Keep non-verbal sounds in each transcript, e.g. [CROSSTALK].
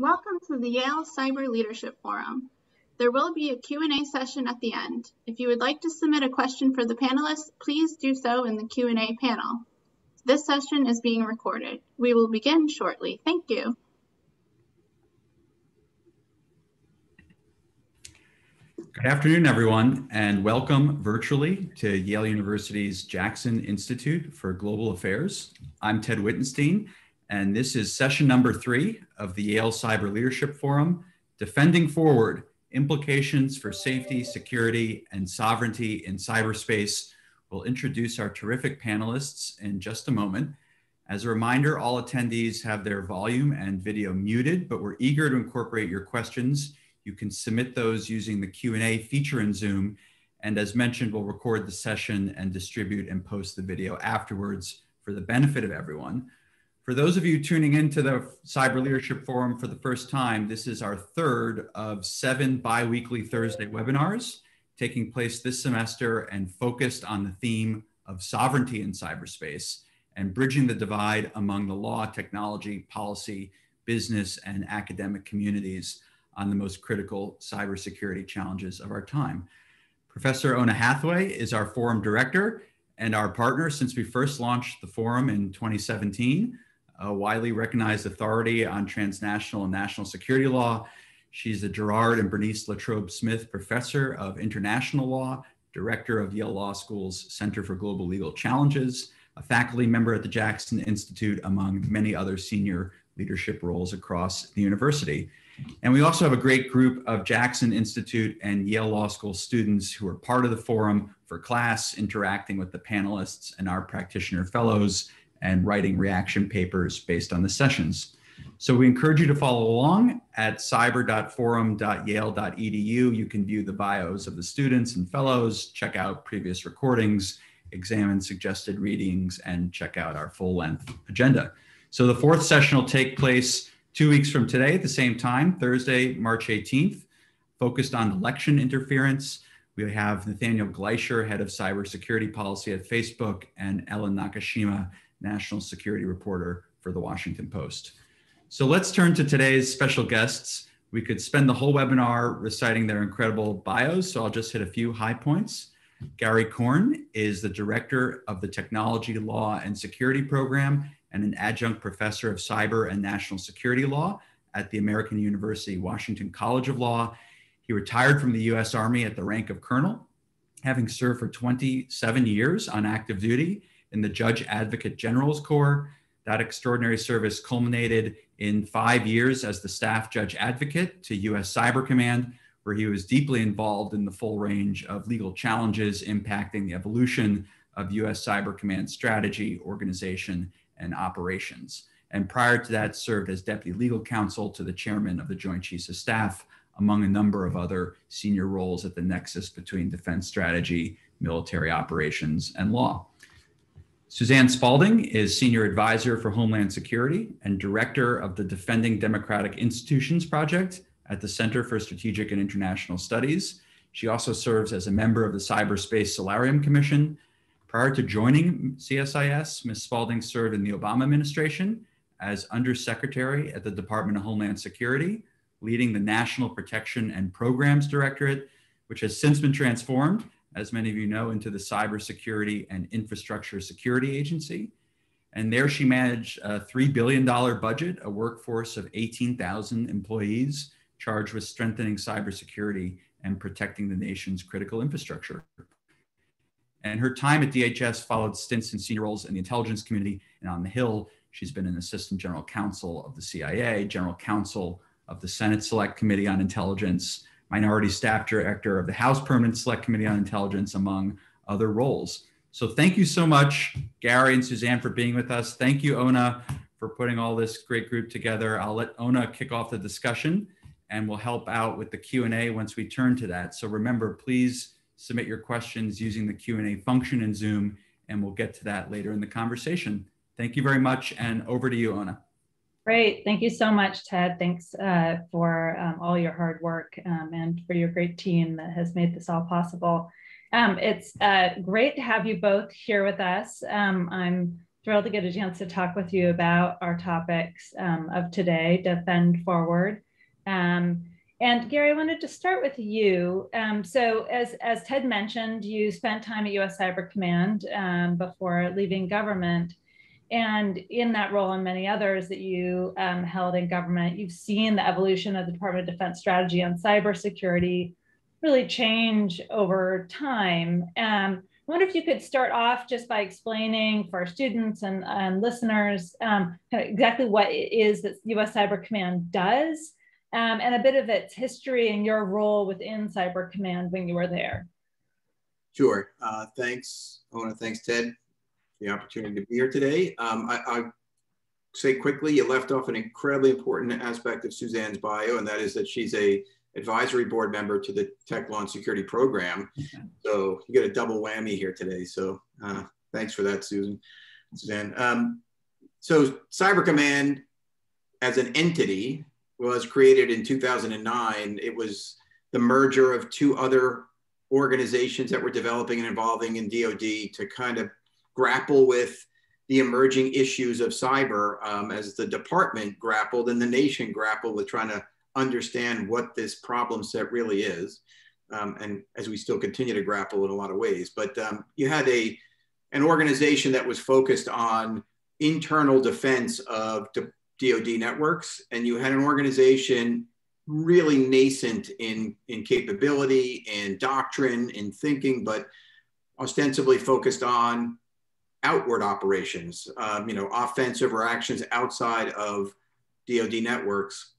Welcome to the Yale Cyber Leadership Forum. There will be a Q&A session at the end. If you would like to submit a question for the panelists, please do so in the Q&A panel. This session is being recorded. We will begin shortly. Thank you. Good afternoon, everyone, and welcome virtually to Yale University's Jackson Institute for Global Affairs. I'm Ted Wittenstein, and this is session number three of the Yale Cyber Leadership Forum, Defending Forward, Implications for Safety, Security, and Sovereignty in Cyberspace. We'll introduce our terrific panelists in just a moment. As a reminder, all attendees have their volume and video muted, but we're eager to incorporate your questions. You can submit those using the Q&A feature in Zoom. And as mentioned, we'll record the session and distribute and post the video afterwards for the benefit of everyone. For those of you tuning into the Cyber Leadership Forum for the first time, this is our third of seven bi-weekly Thursday webinars taking place this semester and focused on the theme of sovereignty in cyberspace and bridging the divide among the law, technology, policy, business, and academic communities on the most critical cybersecurity challenges of our time. Professor Oona Hathaway is our forum director and our partner since we first launched the forum in 2017 a widely recognized authority on transnational and national security law. She's the Gerard and Bernice Latrobe Smith Professor of International Law, Director of Yale Law School's Center for Global Legal Challenges, a faculty member at the Jackson Institute, among many other senior leadership roles across the university. And we also have a great group of Jackson Institute and Yale Law School students who are part of the forum for class, interacting with the panelists and our practitioner fellows and writing reaction papers based on the sessions. So we encourage you to follow along at cyber.forum.yale.edu. You can view the bios of the students and fellows, check out previous recordings, examine suggested readings, and check out our full length agenda. So the fourth session will take place two weeks from today at the same time, Thursday, March 18th, focused on election interference. We have Nathaniel Gleicher, head of cybersecurity policy at Facebook, and Ellen Nakashima, national security reporter for the Washington Post. So let's turn to today's special guests. We could spend the whole webinar reciting their incredible bios, so I'll just hit a few high points. Gary Corn is the director of the Technology Law and Security Program and an adjunct professor of cyber and national security law at the American University Washington College of Law. He retired from the US Army at the rank of colonel, having served for 27 years on active duty in the Judge Advocate General's Corps. That extraordinary service culminated in five years as the staff judge advocate to US Cyber Command, where he was deeply involved in the full range of legal challenges impacting the evolution of US Cyber Command strategy, organization, and operations. And prior to that, served as deputy legal counsel to the chairman of the Joint Chiefs of Staff, among a number of other senior roles at the nexus between defense strategy, military operations, and law. Suzanne Spaulding is Senior Advisor for Homeland Security and Director of the Defending Democratic Institutions Project at the Center for Strategic and International Studies. She also serves as a member of the Cyberspace Solarium Commission. Prior to joining CSIS, Ms. Spaulding served in the Obama administration as Undersecretary at the Department of Homeland Security, leading the National Protection and Programs Directorate, which has since been transformed as many of you know, into the Cybersecurity and Infrastructure Security Agency. And there she managed a $3 billion budget, a workforce of 18,000 employees charged with strengthening cybersecurity and protecting the nation's critical infrastructure. And her time at DHS followed stints in senior roles in the intelligence community and on the Hill. She's been an assistant general counsel of the CIA, general counsel of the Senate Select Committee on Intelligence, minority staff director of the House Permanent Select Committee on Intelligence, among other roles. So thank you so much, Gary and Suzanne, for being with us. Thank you, Oona, for putting all this great group together. I'll let Oona kick off the discussion and we'll help out with the Q&A once we turn to that. So remember, please submit your questions using the Q&A function in Zoom and we'll get to that later in the conversation. Thank you very much and over to you, Oona. Great. Thank you so much, Ted. Thanks uh, for um, all your hard work um, and for your great team that has made this all possible. Um, it's uh, great to have you both here with us. Um, I'm thrilled to get a chance to talk with you about our topics um, of today, Defend Forward. Um, and Gary, I wanted to start with you. So as, as Ted mentioned, you spent time at US Cyber Command before leaving government. And in that role and many others that you um, held in government, you've seen the evolution of the Department of Defense strategy on cybersecurity really change over time. Um, I wonder if you could start off just by explaining for our students and, and listeners um, exactly what it is that US Cyber Command does um, and a bit of its history and your role within Cyber Command when you were there. Sure. Uh, thanks. To thanks Ted the opportunity to be here today. Um, I, I say quickly, you left off an incredibly important aspect of Suzanne's bio, and that is that she's a advisory board member to the Tech Law and Security Program. [LAUGHS] So you get a double whammy here today. So uh, thanks for that, Susan, Suzanne. Um, so Cyber Command as an entity was created in 2009. It was the merger of two other organizations that were developing and evolving in DoD to kind of grapple with the emerging issues of cyber um, as the department grappled and the nation grappled with trying to understand what this problem set really is. Um, and as we still continue to grapple in a lot of ways. But um, you had a an organization that was focused on internal defense of DoD networks, and you had an organization really nascent in in capability and doctrine and thinking, but ostensibly focused on outward operations, um, you know, offensive or actions outside of DoD networks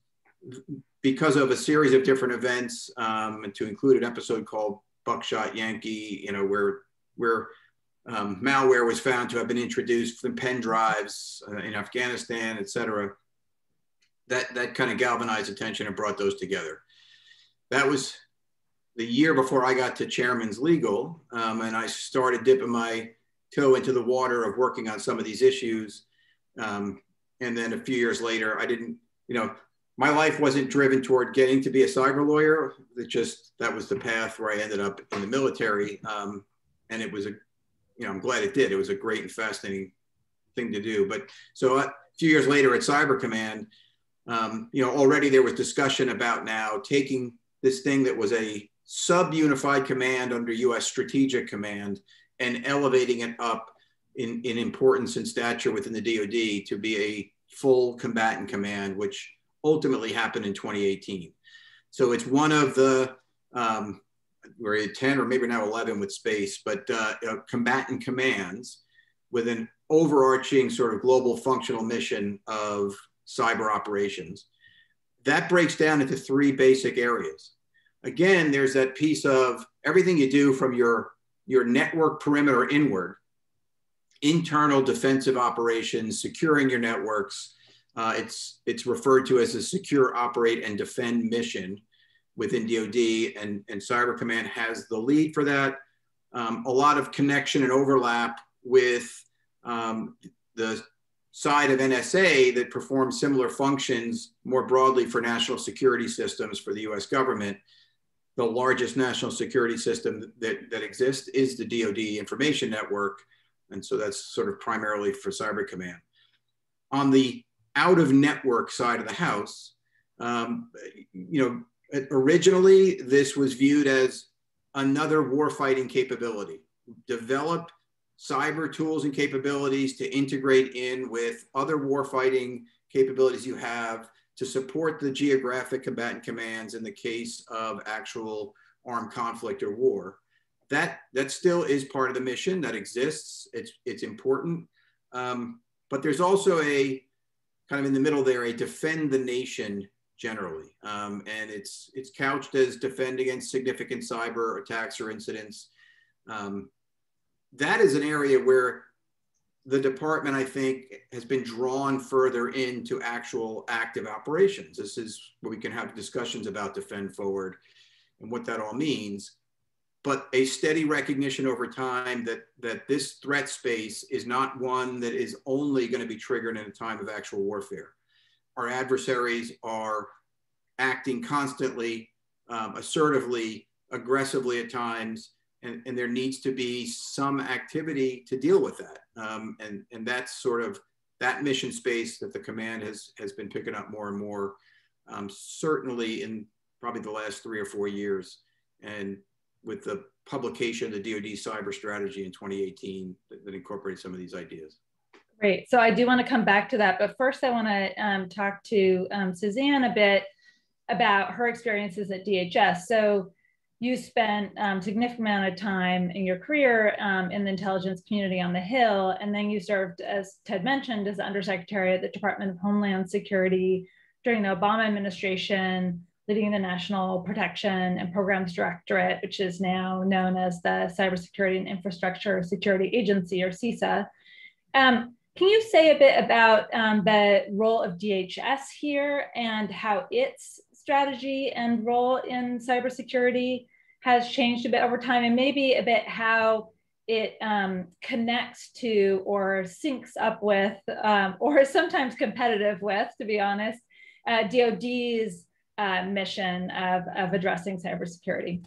because of a series of different events, um, and to include an episode called Buckshot Yankee, you know, where where um, malware was found to have been introduced from pen drives uh, in Afghanistan, et cetera. That that kind of galvanized attention and brought those together. That was the year before I got to Chairman's Legal, um, and I started dipping my toe into the water of working on some of these issues. Um, and then a few years later, I didn't, you know, my life wasn't driven toward getting to be a cyber lawyer. It just that was the path where I ended up in the military, um, and it was a, you know, I'm glad it did. It was a great and fascinating thing to do. But so a few years later at Cyber Command, um, you know, already there was discussion about now taking this thing that was a sub-unified command under U.S. Strategic Command and elevating it up in, in importance and stature within the DoD to be a full combatant command, which ultimately happened in 2018. So it's one of the, um, we're at 10 or maybe now 11 with space, but uh, uh, combatant commands with an overarching sort of global functional mission of cyber operations. That breaks down into three basic areas. Again, there's that piece of everything you do from your, your network perimeter inward, internal defensive operations, securing your networks, uh, it's, it's referred to as a secure, operate, and defend mission within DoD, and, and Cyber Command has the lead for that. Um, a lot of connection and overlap with um, the side of NSA that performs similar functions more broadly for national security systems for the US government. The largest national security system that, that exists is the DoD Information Network. And so that's sort of primarily for Cyber Command. On the out of network side of the house, um, you know, originally this was viewed as another warfighting capability. Develop cyber tools and capabilities to integrate in with other warfighting capabilities you have to support the geographic combatant commands in the case of actual armed conflict or war. That, that still is part of the mission that exists. It's, it's important. Um, but there's also a kind of in the middle there, a defend the nation generally. Um, and it's, it's couched as defend against significant cyber attacks or incidents. Um, that is an area where the department, I think, has been drawn further into actual active operations. This is where we can have discussions about defend forward and what that all means but a steady recognition over time that that this threat space is not one that is only going to be triggered in a time of actual warfare. Our adversaries are acting constantly, um, assertively, aggressively at times, and, and there needs to be some activity to deal with that. Um, and, and that's sort of that mission space that the command has, has been picking up more and more, um, certainly in probably the last three or four years. And with the publication of the DoD cyber strategy in 2018 that, that incorporates some of these ideas. Great. So I do want to come back to that, but first I want to um, talk to um, Suzanne a bit about her experiences at DHS. So you spent um, significant amount of time in your career um, in the intelligence community on the Hill, and then you served, as Ted mentioned, as Undersecretary at the Department of Homeland Security during the Obama administration, leading the National Protection and Programs Directorate, which is now known as the Cybersecurity and Infrastructure Security Agency, or CISA. Um, can you say a bit about um, the role of DHS here and how its strategy and role in cybersecurity has changed a bit over time and maybe a bit how it um, connects to or syncs up with um, [LAUGHS] or is sometimes competitive with, to be honest, uh, DOD's uh, mission of, of addressing cybersecurity.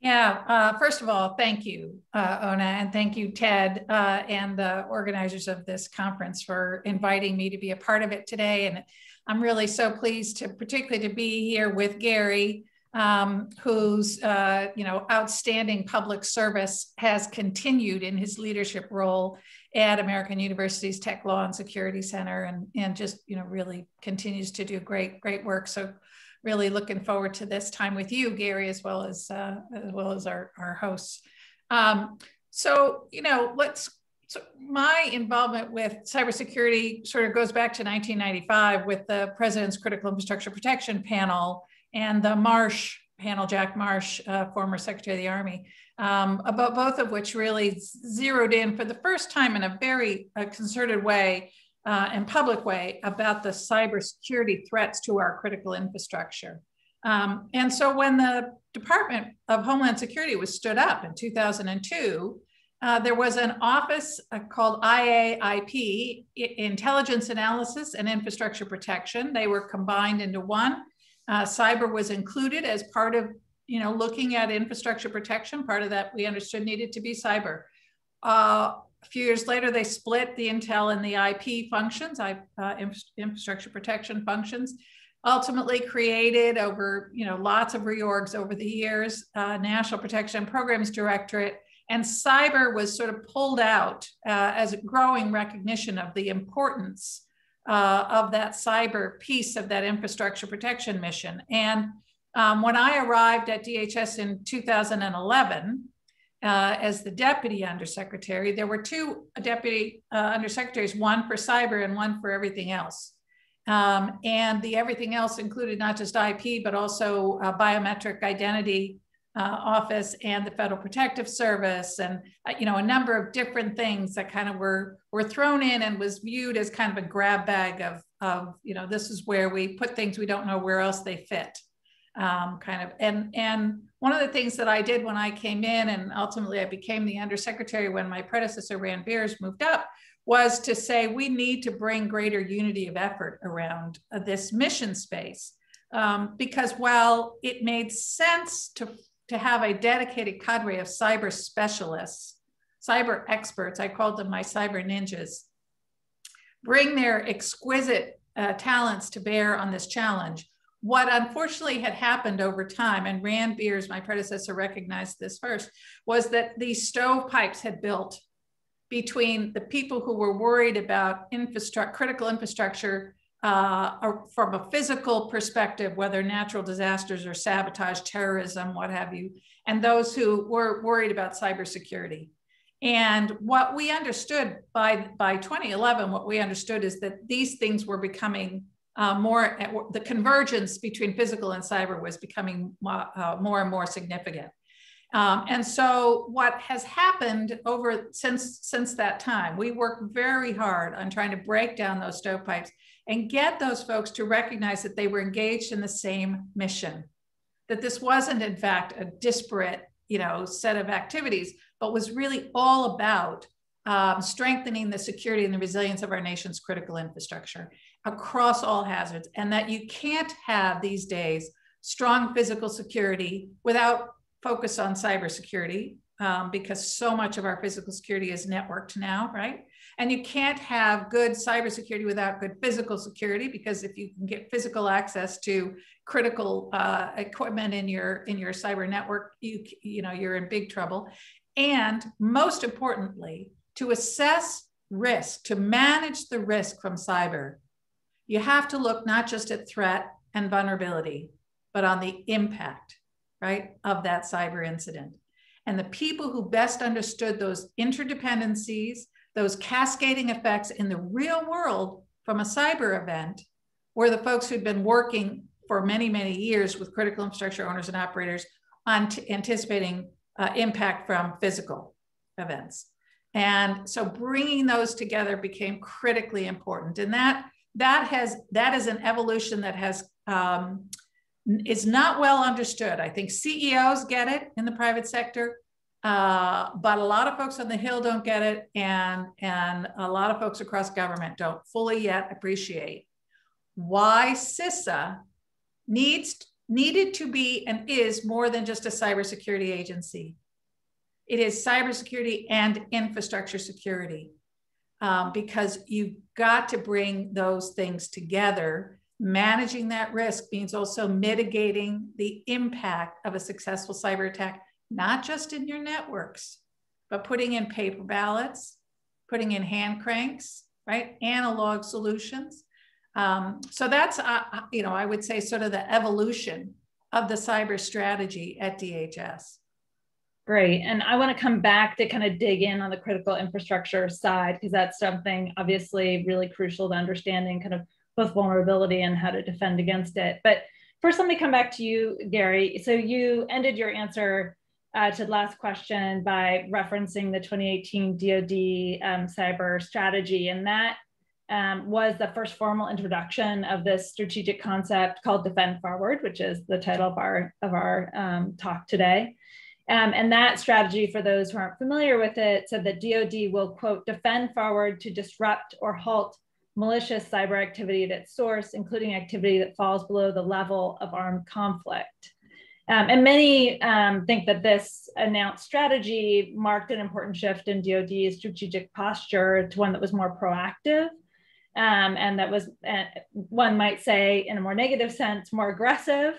Yeah, uh, first of all, thank you, uh, Oona, and thank you, Ted, uh, and the organizers of this conference for inviting me to be a part of it today. And I'm really so pleased to particularly to be here with Gary, um, whose uh, you know outstanding public service has continued in his leadership role at American University's Tech Law and Security Center, and and just you know really continues to do great great work. So really looking forward to this time with you, Gary, as well as uh, as well as our our hosts. Um, so you know let's. So my involvement with cybersecurity sort of goes back to 1995 with the President's Critical Infrastructure Protection Panel and the Marsh panel, Jack Marsh, uh, former Secretary of the Army, um, about both of which really zeroed in for the first time in a very uh, concerted way uh, and public way about the cybersecurity threats to our critical infrastructure. Um, and so when the Department of Homeland Security was stood up in 2002, uh, there was an office uh, called IAIP, Intelligence Analysis and Infrastructure Protection. They were combined into one. Uh, cyber was included as part of, you know, looking at infrastructure protection. Part of that we understood needed to be cyber. Uh, a few years later, they split the Intel and the IP functions, uh, infrastructure protection functions. Ultimately created over, you know, lots of reorgs over the years, uh, National Protection Programs Directorate, and cyber was sort of pulled out uh, as a growing recognition of the importance uh, of that cyber piece of that infrastructure protection mission. And um, when I arrived at DHS in 2011 uh, as the deputy undersecretary, there were two deputy uh, undersecretaries, one for cyber and one for everything else. Um, and the everything else included not just IP, but also uh, biometric identity uh, office and the Federal Protective Service, and uh, you know a number of different things that kind of were were thrown in and was viewed as kind of a grab bag of of you know this is where we put things we don't know where else they fit, um, kind of. And and one of the things that I did when I came in, and ultimately I became the undersecretary when my predecessor Rand Beers moved up, was to say we need to bring greater unity of effort around uh, this mission space. Um, because while it made sense to to have a dedicated cadre of cyber specialists, cyber experts, I called them my cyber ninjas, bring their exquisite uh, talents to bear on this challenge. What unfortunately had happened over time, and Rand Beers, my predecessor, recognized this first, was that these stovepipes had built between the people who were worried about infrastructure, critical infrastructure uh, from a physical perspective, whether natural disasters or sabotage, terrorism, what have you, and those who were worried about cybersecurity. And what we understood by, by 2011, what we understood is that these things were becoming uh, more, the convergence between physical and cyber was becoming uh, more and more significant. Um, and so what has happened over since, since that time, we worked very hard on trying to break down those stovepipes and get those folks to recognize that they were engaged in the same mission, that this wasn't in fact a disparate, you know, set of activities, but was really all about um, strengthening the security and the resilience of our nation's critical infrastructure across all hazards, and that you can't have these days strong physical security without focus on cybersecurity um, because so much of our physical security is networked now, right? And you can't have good cybersecurity without good physical security because if you can get physical access to critical uh, equipment in your in your cyber network, you you know you're in big trouble. And most importantly, to assess risk, to manage the risk from cyber, you have to look not just at threat and vulnerability, but on the impact, right, of that cyber incident. And the people who best understood those interdependencies, those cascading effects in the real world from a cyber event were the folks who'd been working for many, many years with critical infrastructure owners and operators on anticipating uh, impact from physical events. And so bringing those together became critically important. And that, that, has, that is an evolution that has um, is not well understood. I think CEOs get it in the private sector, uh, but a lot of folks on the Hill don't get it, and, and a lot of folks across government don't fully yet appreciate why CISA needs, needed to be and is more than just a cybersecurity agency. It is cybersecurity and infrastructure security um, because you've got to bring those things together Managing that risk means also mitigating the impact of a successful cyber attack, not just in your networks, but putting in paper ballots, putting in hand cranks, right? Analog solutions. Um, so that's, uh, uh you know, I would say sort of the evolution of the cyber strategy at DHS. Great. And I want to come back to kind of dig in on the critical infrastructure side, because that's something obviously really crucial to understanding kind of both vulnerability and how to defend against it. But first, let me come back to you, Gary. So you ended your answer uh, to the last question by referencing the 2018 DoD um, cyber strategy, and that um, was the first formal introduction of this strategic concept called Defend Forward, which is the title of our of our um, talk today. Um, and that strategy, for those who aren't familiar with it, said that DoD will quote defend forward to disrupt or halt malicious cyber activity at its source, including activity that falls below the level of armed conflict. Um, and many um, think that this announced strategy marked an important shift in DoD's strategic posture to one that was more proactive. Um, and that was, uh, one might say, in a more negative sense, more aggressive.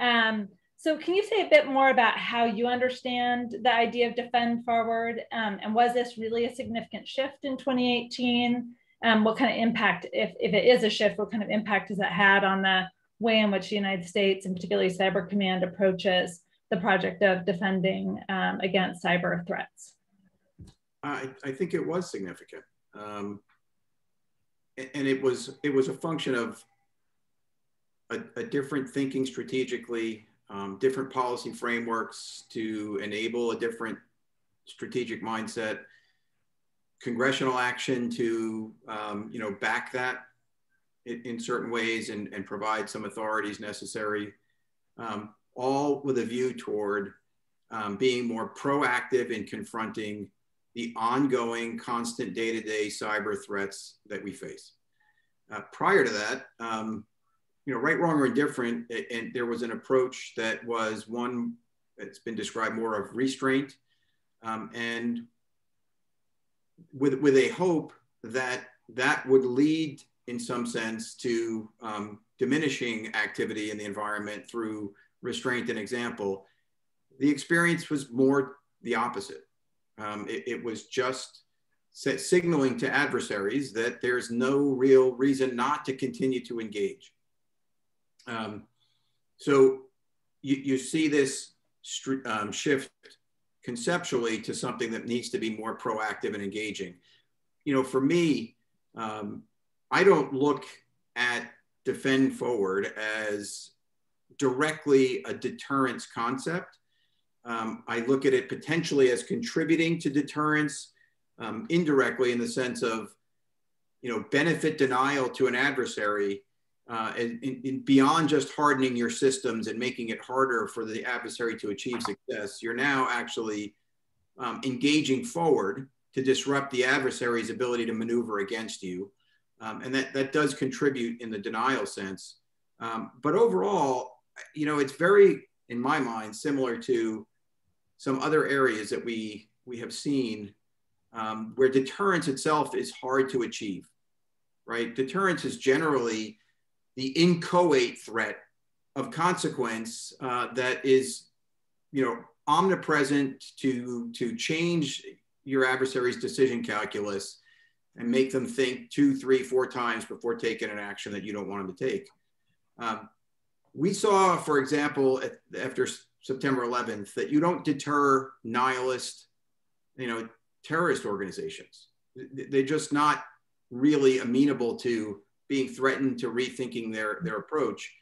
Um, so, can you say a bit more about how you understand the idea of defend forward? Um, and was this really a significant shift in 2018? um, what kind of impact, if, if it is a shift, what kind of impact has that had on the way in which the United States and particularly Cyber Command approaches the project of defending um, against cyber threats? I, I, think it was significant. Um, and it was, it was a function of a, a different thinking strategically, um, different policy frameworks to enable a different strategic mindset congressional action to um, you know back that in, in, certain ways and, and provide some authorities necessary, um, all with a view toward um, being more proactive in confronting the ongoing, constant day-to-day cyber threats that we face. Uh, prior to that, um, you know, right, wrong, or indifferent, and there was an approach that was one that's been described more of restraint um, and with, with a hope that that would lead in some sense to um, diminishing activity in the environment through restraint and example. The experience was more the opposite. Um, it, it, was just signaling to adversaries that there's no real reason not to continue to engage. Um, so you, you, see this um, shift conceptually to something that needs to be more proactive and engaging. You know, for me, um, I don't look at defend forward as directly a deterrence concept. Um, I look at it potentially as contributing to deterrence um, indirectly in the sense of, you know, benefit denial to an adversary uh, and, and, beyond just hardening your systems and making it harder for the adversary to achieve success, you're now actually um, engaging forward to disrupt the adversary's ability to maneuver against you. Um, and that, that does contribute in the denial sense. Um, but overall, you know, it's very, in my mind, similar to some other areas that we, we have seen um, where deterrence itself is hard to achieve, right? Deterrence is generally the inchoate threat of consequence uh, that is, you know, omnipresent to, to change your adversary's decision calculus and make them think two, three, four times before taking an action that you don't want them to take. Um, we saw, for example, at, after September 11th, that you don't deter nihilist, you know, terrorist organizations. They're just not really amenable to being threatened to rethinking their, their approach.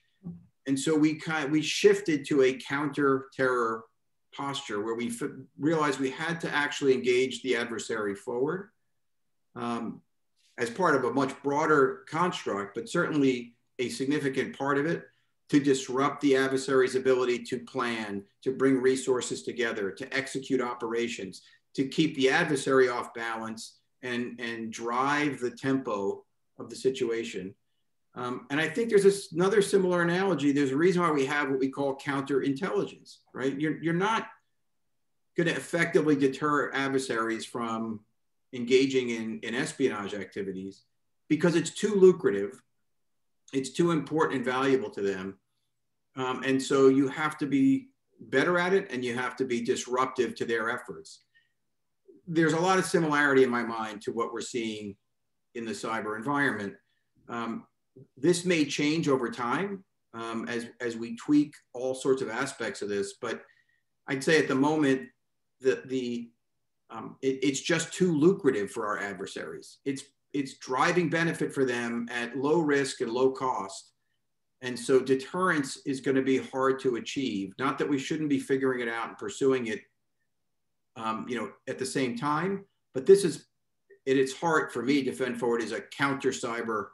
And so we kind of, we shifted to a counter terror posture where we realized we had to actually engage the adversary forward um, as part of a much broader construct, but certainly a significant part of it to disrupt the adversary's ability to plan, to bring resources together, to execute operations, to keep the adversary off balance and, and drive the tempo of the situation. Um, and I think there's this, another similar analogy. There's a reason why we have what we call counterintelligence, right? You're, you're not going to effectively deter adversaries from engaging in, in espionage activities because it's too lucrative, it's too important and valuable to them. Um, and so you have to be better at it and you have to be disruptive to their efforts. There's a lot of similarity in my mind to what we're seeing in the cyber environment. Um, this may change over time um, as, as we tweak all sorts of aspects of this, but I'd say at the moment that the um, it, it's just too lucrative for our adversaries. It's it's driving benefit for them at low risk and low cost. And so deterrence is going to be hard to achieve. Not that we shouldn't be figuring it out and pursuing it, um, you know, at the same time. But this is, at its heart for me, Defend Forward is a counter cyber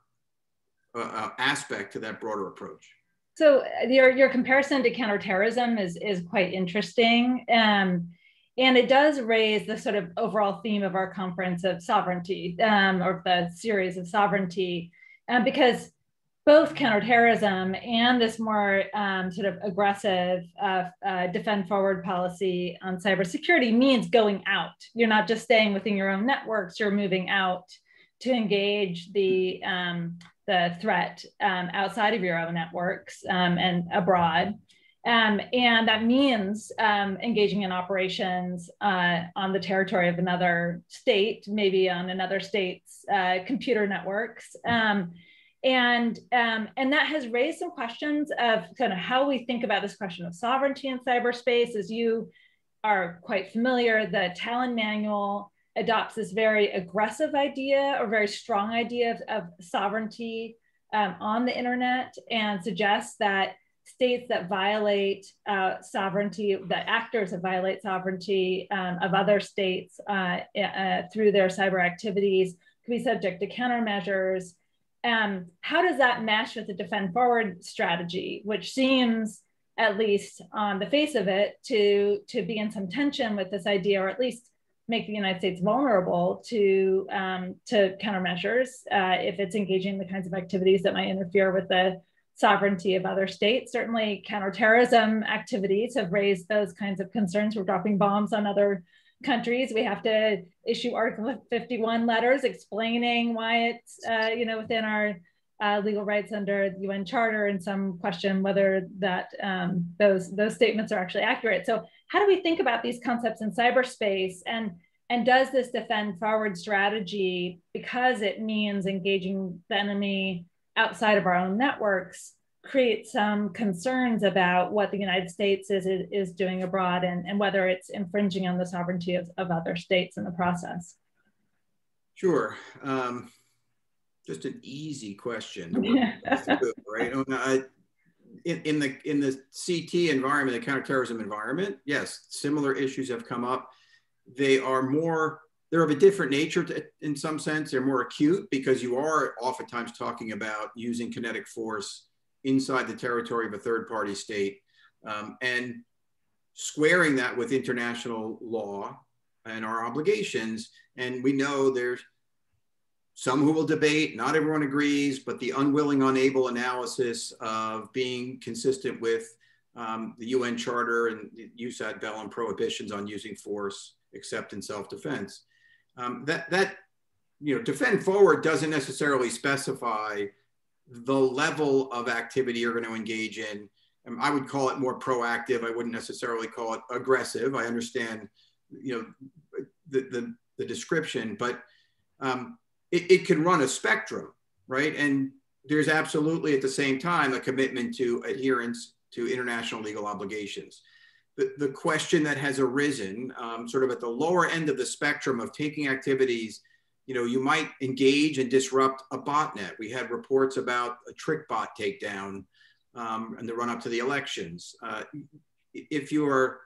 uh, uh, aspect to that broader approach. So your your comparison to counterterrorism is is quite interesting. Um, and it does raise the sort of overall theme of our conference of sovereignty um, or the series of sovereignty um, because both counterterrorism and this more um, sort of aggressive uh, uh, defend forward policy on cybersecurity means going out. You're not just staying within your own networks, you're moving out to engage the, um, the threat um, outside of your own networks um, and abroad. Um, and that means um, engaging in operations uh, on the territory of another state, maybe on another state's uh, computer networks. Um, and, um, and that has raised some questions of kind of how we think about this question of sovereignty in cyberspace. As you are quite familiar, the Tallinn Manual adopts this very aggressive idea or very strong idea of, of sovereignty um, on the internet and suggests that states that violate uh, sovereignty, that actors that violate sovereignty um, of other states uh, uh, through their cyber activities could be subject to countermeasures. Um, how does that mesh with the defend forward strategy, which seems, at least on the face of it, to, to be in some tension with this idea, or at least make the United States vulnerable to, um, to countermeasures uh, if it's engaging the kinds of activities that might interfere with the sovereignty of other states. Certainly, counterterrorism activities have raised those kinds of concerns. We're dropping bombs on other countries. We have to issue Article 51 letters explaining why it's, uh, you know, within our uh, legal rights under the UN Charter, and some question whether that um, those those statements are actually accurate. So, how do we think about these concepts in cyberspace and and does this defend forward strategy because it means engaging the enemy outside of our own networks create some concerns about what the United States is, is doing abroad and, and whether it's infringing on the sovereignty of, of other states in the process. Sure. Um, just an easy question, [LAUGHS] right? in, in, the in the CT environment, the counterterrorism environment, yes, similar issues have come up. They are more they're of a different nature to, in some sense. They're more acute because you are oftentimes talking about using kinetic force inside the territory of a third party state um, and squaring that with international law and our obligations. And we know there's some who will debate, not everyone agrees, but the unwilling, unable analysis of being consistent with um, the UN Charter and jus ad bellum prohibitions on using force except in self-defense. Um, that that you know, defend forward doesn't necessarily specify the level of activity you're going to engage in. Um, I would call it more proactive. I wouldn't necessarily call it aggressive. I understand, you know, the the, the description, but um, it, it can run a spectrum, right? And there's absolutely at the same time a commitment to adherence to international legal obligations. The, the question that has arisen, um, sort of at the lower end of the spectrum of taking activities, you know, you might engage and disrupt a botnet. We had reports about a TrickBot takedown um, in the run up to the elections. Uh, if you're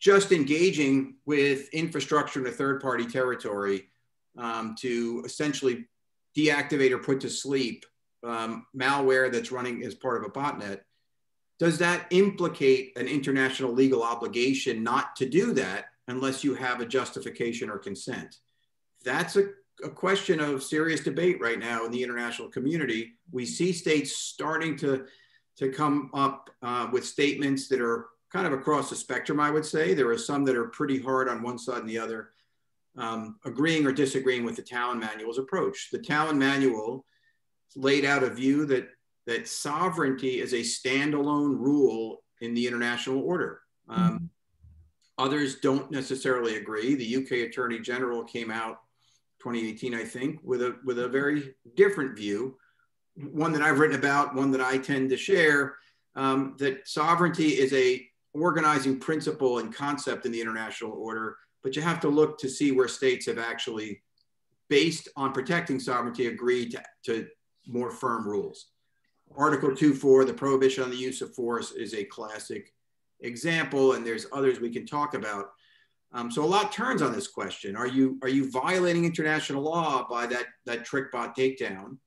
just engaging with infrastructure in a third party territory um, to essentially deactivate or put to sleep um, malware that's running as part of a botnet, does that implicate an international legal obligation not to do that unless you have a justification or consent? That's a, a question of serious debate right now in the international community. We see states starting to, to come up uh, with statements that are kind of across the spectrum, I would say. There are some that are pretty hard on one side and the other, um, agreeing or disagreeing with the Tallinn Manual's approach. The Tallinn Manual laid out a view that that sovereignty is a standalone rule in the international order. Um, mm-hmm. Others don't necessarily agree. The UK Attorney General came out 2018, I think, with a with a very different view, one that I've written about, one that I tend to share. Um, that sovereignty is a organizing principle and concept in the international order, but you have to look to see where states have actually, based on protecting sovereignty, agreed to, to more firm rules. Article 2.4, the prohibition on the use of force is a classic example, and there's others we can talk about. Um, so a lot turns on this question. Are you, are you violating international law by that, that TrickBot takedown?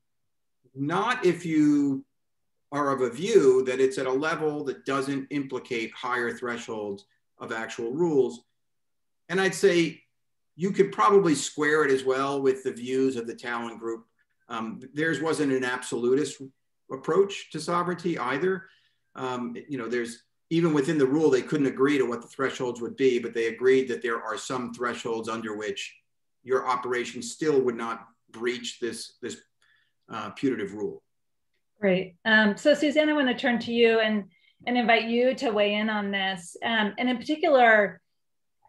Not if you are of a view that it's at a level that doesn't implicate higher thresholds of actual rules. And I'd say you could probably square it as well with the views of the Tallinn group. Um, theirs wasn't an absolutist approach to sovereignty either. Um, you know, there's even within the rule, they couldn't agree to what the thresholds would be, but they agreed that there are some thresholds under which your operation still would not breach this, this uh, putative rule. Great. Um, so Suzanne, I want to turn to you and, and invite you to weigh in on this. Um, and in particular,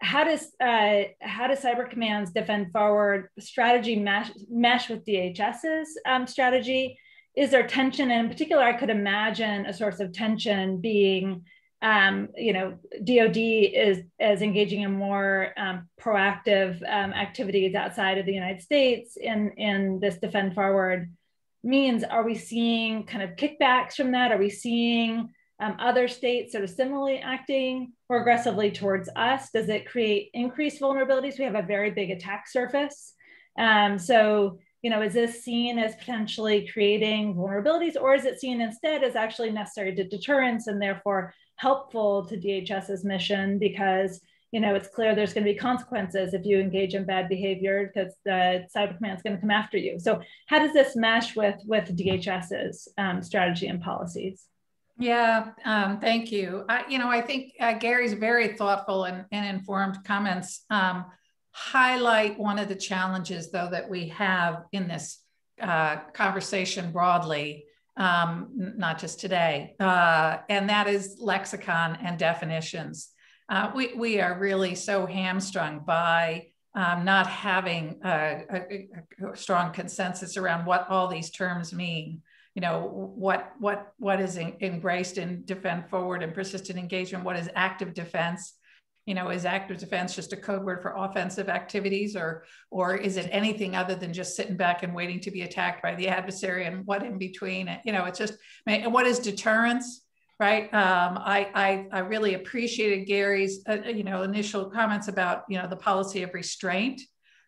how does uh, how does Cyber Command's defend forward strategy mesh, mesh with DHS's um, strategy? Is there tension? And in particular, I could imagine a source of tension being, um, you know, DoD is is engaging in more um, proactive um, activities outside of the United States in in this defend forward means. Are we seeing kind of kickbacks from that? Are we seeing um, other states sort of similarly acting more aggressively towards us? Does it create increased vulnerabilities? We have a very big attack surface. Um, so you know, is this seen as potentially creating vulnerabilities or is it seen instead as actually necessary to deterrence and therefore helpful to DHS's mission because, you know, it's clear there's going to be consequences if you engage in bad behavior because the cyber command is going to come after you. So how does this mesh with, with DHS's um, strategy and policies? Yeah, um, thank you. I, you know, I think uh, Gary's very thoughtful and, and informed comments. Um, highlight one of the challenges, though, that we have in this uh, conversation broadly, um, not just today, uh, and that is lexicon and definitions. Uh, we, we are really so hamstrung by um, not having a, a, a, strong consensus around what all these terms mean. You know, what, what, what is in, embraced in defend forward and persistent engagement? What is active defense? You know, is active defense just a code word for offensive activities or, or is it anything other than just sitting back and waiting to be attacked by the adversary and what in between? You know, it's just, and what is deterrence? right? Um, I, I, I really appreciated Gary's uh, you know initial comments about you know the policy of restraint.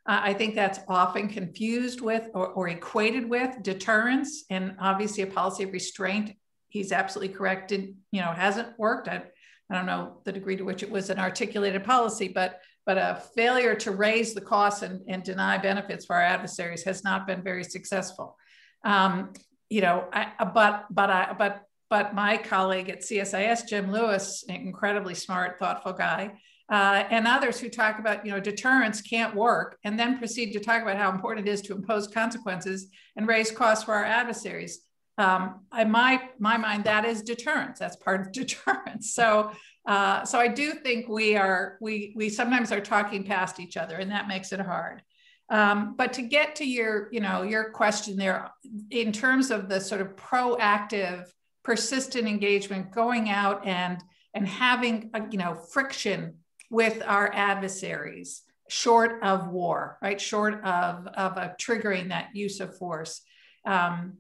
Uh, I think that's often confused with or, or, equated with deterrence, and obviously a policy of restraint. He's absolutely correct. It, you know hasn't worked. I, I don't know the degree to which it was an articulated policy, but but a failure to raise the costs and, and deny benefits for our adversaries has not been very successful. Um, you know, I, but but I but but my colleague at CSIS, Jim Lewis, an incredibly smart, thoughtful guy, uh, and others who talk about, you know, deterrence can't work, and then proceed to talk about how important it is to impose consequences and raise costs for our adversaries. Um, in my my mind, that is deterrence. That's part of [LAUGHS] deterrence. So, uh, so I do think we are we we sometimes are talking past each other, and that makes it hard. Um, but to get to your you know your question there, in terms of the sort of proactive, persistent engagement, going out and and having a, you know friction with our adversaries short of war, right? Short of, of a triggering that use of force, um,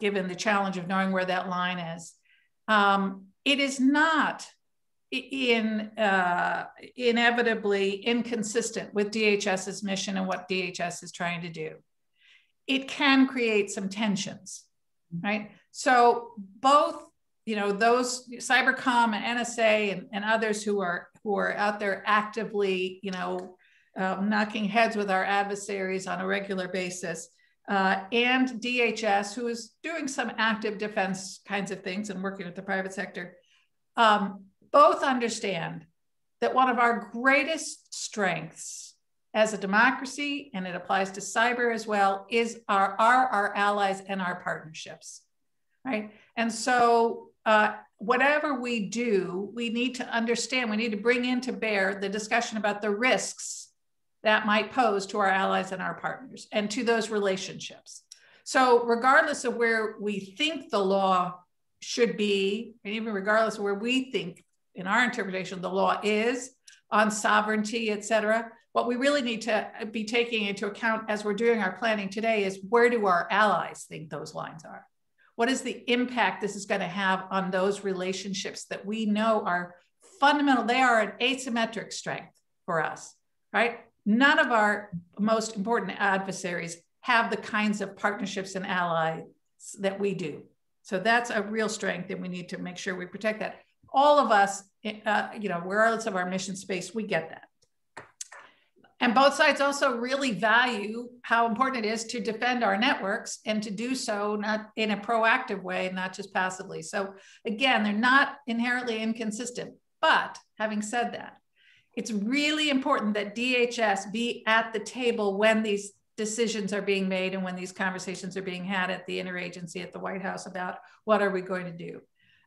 given the challenge of knowing where that line is. Um, it is not in uh, inevitably inconsistent with DHS's mission and what DHS is trying to do. It can create some tensions, right? So both, you know, those Cybercom and NSA and, and others who are who are out there actively, you know, um, knocking heads with our adversaries on a regular basis. Uh, and DHS, who is doing some active defense kinds of things and working with the private sector, um, both understand that one of our greatest strengths as a democracy, and it applies to cyber as well, is our, our, allies and our partnerships, right? And so uh, whatever we do, we need to understand, we need to bring into bear the discussion about the risks that might pose to our allies and our partners and to those relationships. So, regardless of where we think the law should be, and even regardless of where we think in our interpretation the law is on sovereignty, et cetera, what we really need to be taking into account as we're doing our planning today is where do our allies think those lines are? What is the impact this is going to have on those relationships that we know are fundamental? They are an asymmetric strength for us, right? None of our most important adversaries have the kinds of partnerships and allies that we do. So that's a real strength, and we need to make sure we protect that. All of us, uh, you know, regardless of our mission space, we get that. And both sides also really value how important it is to defend our networks and to do so not in a proactive way, not just passively. So again, they're not inherently inconsistent. But having said that, it's really important that DHS be at the table when these decisions are being made and when these conversations are being had at the interagency at the White House about what are we going to do.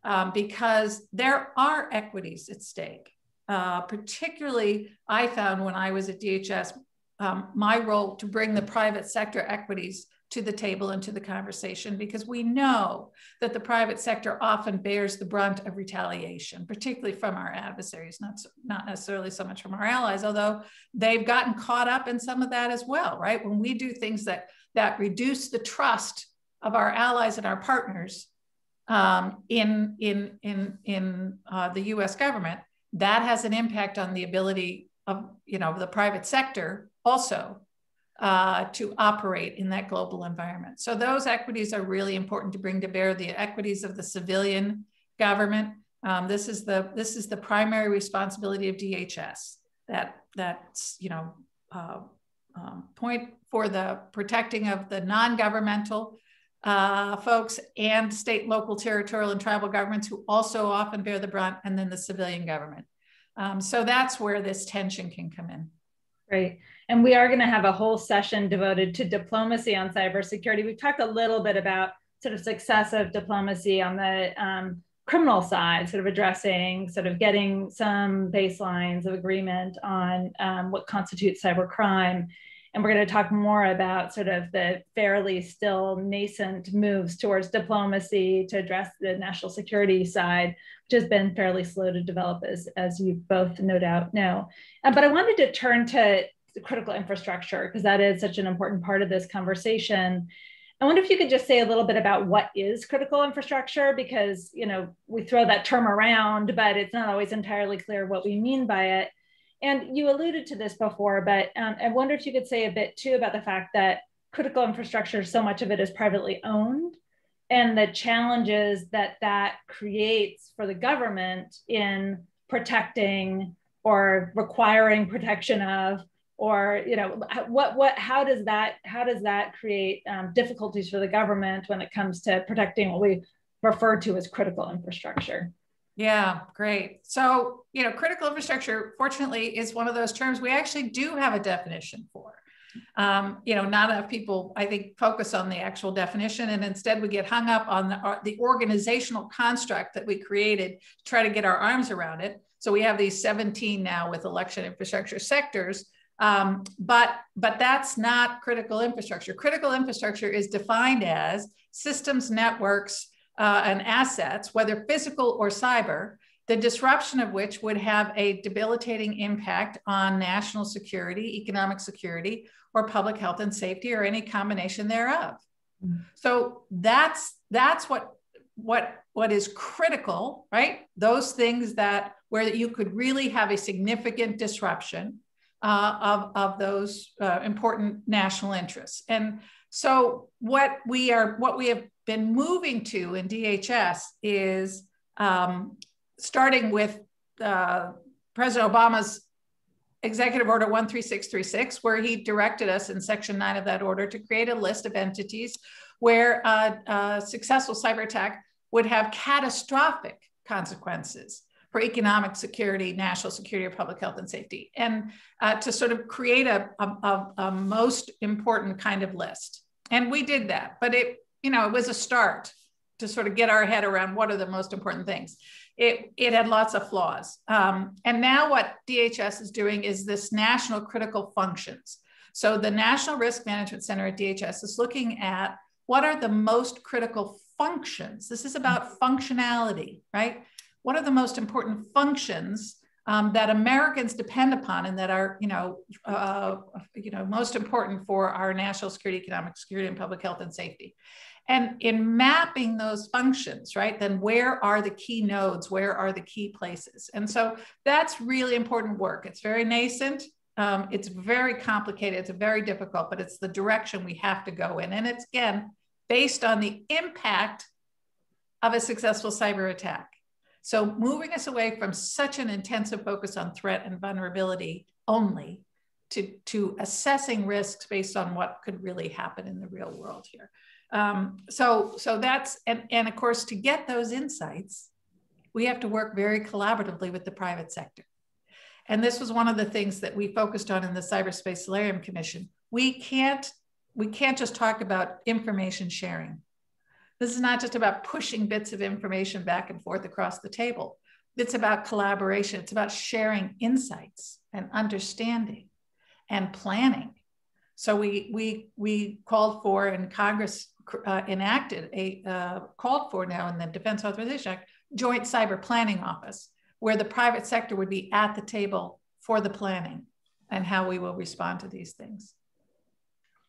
Um, because there are equities at stake. Uh, particularly, I found when I was at DHS, um, my role to bring the private sector equities to the table and to the conversation because we know that the private sector often bears the brunt of retaliation, particularly from our adversaries, not, not necessarily so much from our allies, although they've gotten caught up in some of that as well, right? When we do things that, that reduce the trust of our allies and our partners um, in, in, in, in uh, the US government, that has an impact on the ability of you know the private sector also uh, to operate in that global environment. So those equities are really important to bring to bear. The equities of the civilian government. Um, this is the this is the primary responsibility of DHS. That that's you know uh, um, point for the protecting of the non-governmental uh, folks and state, local, territorial, and tribal governments who also often bear the brunt, and then the civilian government. Um, so that's where this tension can come in. Great. And we are going to have a whole session devoted to diplomacy on cybersecurity. We've talked a little bit about sort of success of diplomacy on the um, criminal side, sort of addressing, sort of getting some baselines of agreement on um, what constitutes cybercrime and we're going to talk more about sort of the fairly still nascent moves towards diplomacy to address the national security side, which has been fairly slow to develop, as, as you both no doubt know. Uh, but I wanted to turn to critical infrastructure because that is such an important part of this conversation. I wonder if you could just say a little bit about what is critical infrastructure because you know we throw that term around, but it's not always entirely clear what we mean by it. And you alluded to this before, but um, I wonder if you could say a bit too about the fact that critical infrastructure, so much of it is privately owned, and the challenges that that creates for the government in protecting or requiring protection of or you know what what how does that how does that create um, difficulties for the government when it comes to protecting what we referred to as critical infrastructure. Yeah, great. So, you know, critical infrastructure, fortunately, is one of those terms we actually do have a definition for. Um, you know, not enough people, I think, focus on the actual definition, and instead we get hung up on the, uh, the organizational construct that we created to try to get our arms around it. So we have these 17 now with election infrastructure sectors, um, but but that's not critical infrastructure. Critical infrastructure is defined as systems, networks, uh, and assets, whether physical or cyber, the disruption of which would have a debilitating impact on national security, economic security, or public health and safety, or any combination thereof. Mm. So that's that's what what what is critical, right? Those things that where you could really have a significant disruption uh, of of those uh, important national interests. And so what we are what we have been moving to in DHS is um, starting with uh, President Obama's Executive Order 13636, where he directed us in Section 9 of that order to create a list of entities where a, a successful cyber attack would have catastrophic consequences for economic security, national security, or public health and safety, and uh, to sort of create a, a, a, most important kind of list. And we did that, but it, you know, it was a start to sort of get our head around what are the most important things it, it had lots of flaws. Um, and now what DHS is doing is this national critical functions. So the National Risk Management Center at DHS is looking at what are the most critical functions. This is about functionality, right? What are the most important functions um, that Americans depend upon and that are, you know, uh, you know, most important for our national security, economic security, and public health and safety. And in mapping those functions, right, then where are the key nodes? Where are the key places? And so that's really important work. It's very nascent. Um, it's very complicated. It's very difficult, but it's the direction we have to go in. And it's again based on the impact of a successful cyber attack. So moving us away from such an intensive focus on threat and vulnerability only to, to assessing risks based on what could really happen in the real world here. Um, so, so that's, and, and of course, to get those insights, we have to work very collaboratively with the private sector. And this was one of the things that we focused on in the Cyberspace Solarium Commission. We can't, we can't just talk about information sharing. This is not just about pushing bits of information back and forth across the table. It's about collaboration. It's about sharing insights and understanding and planning. So we we we called for, and Congress uh, enacted a uh, called for now in the Defense Authorization Act joint cyber planning office, where the private sector would be at the table for the planning and how we will respond to these things.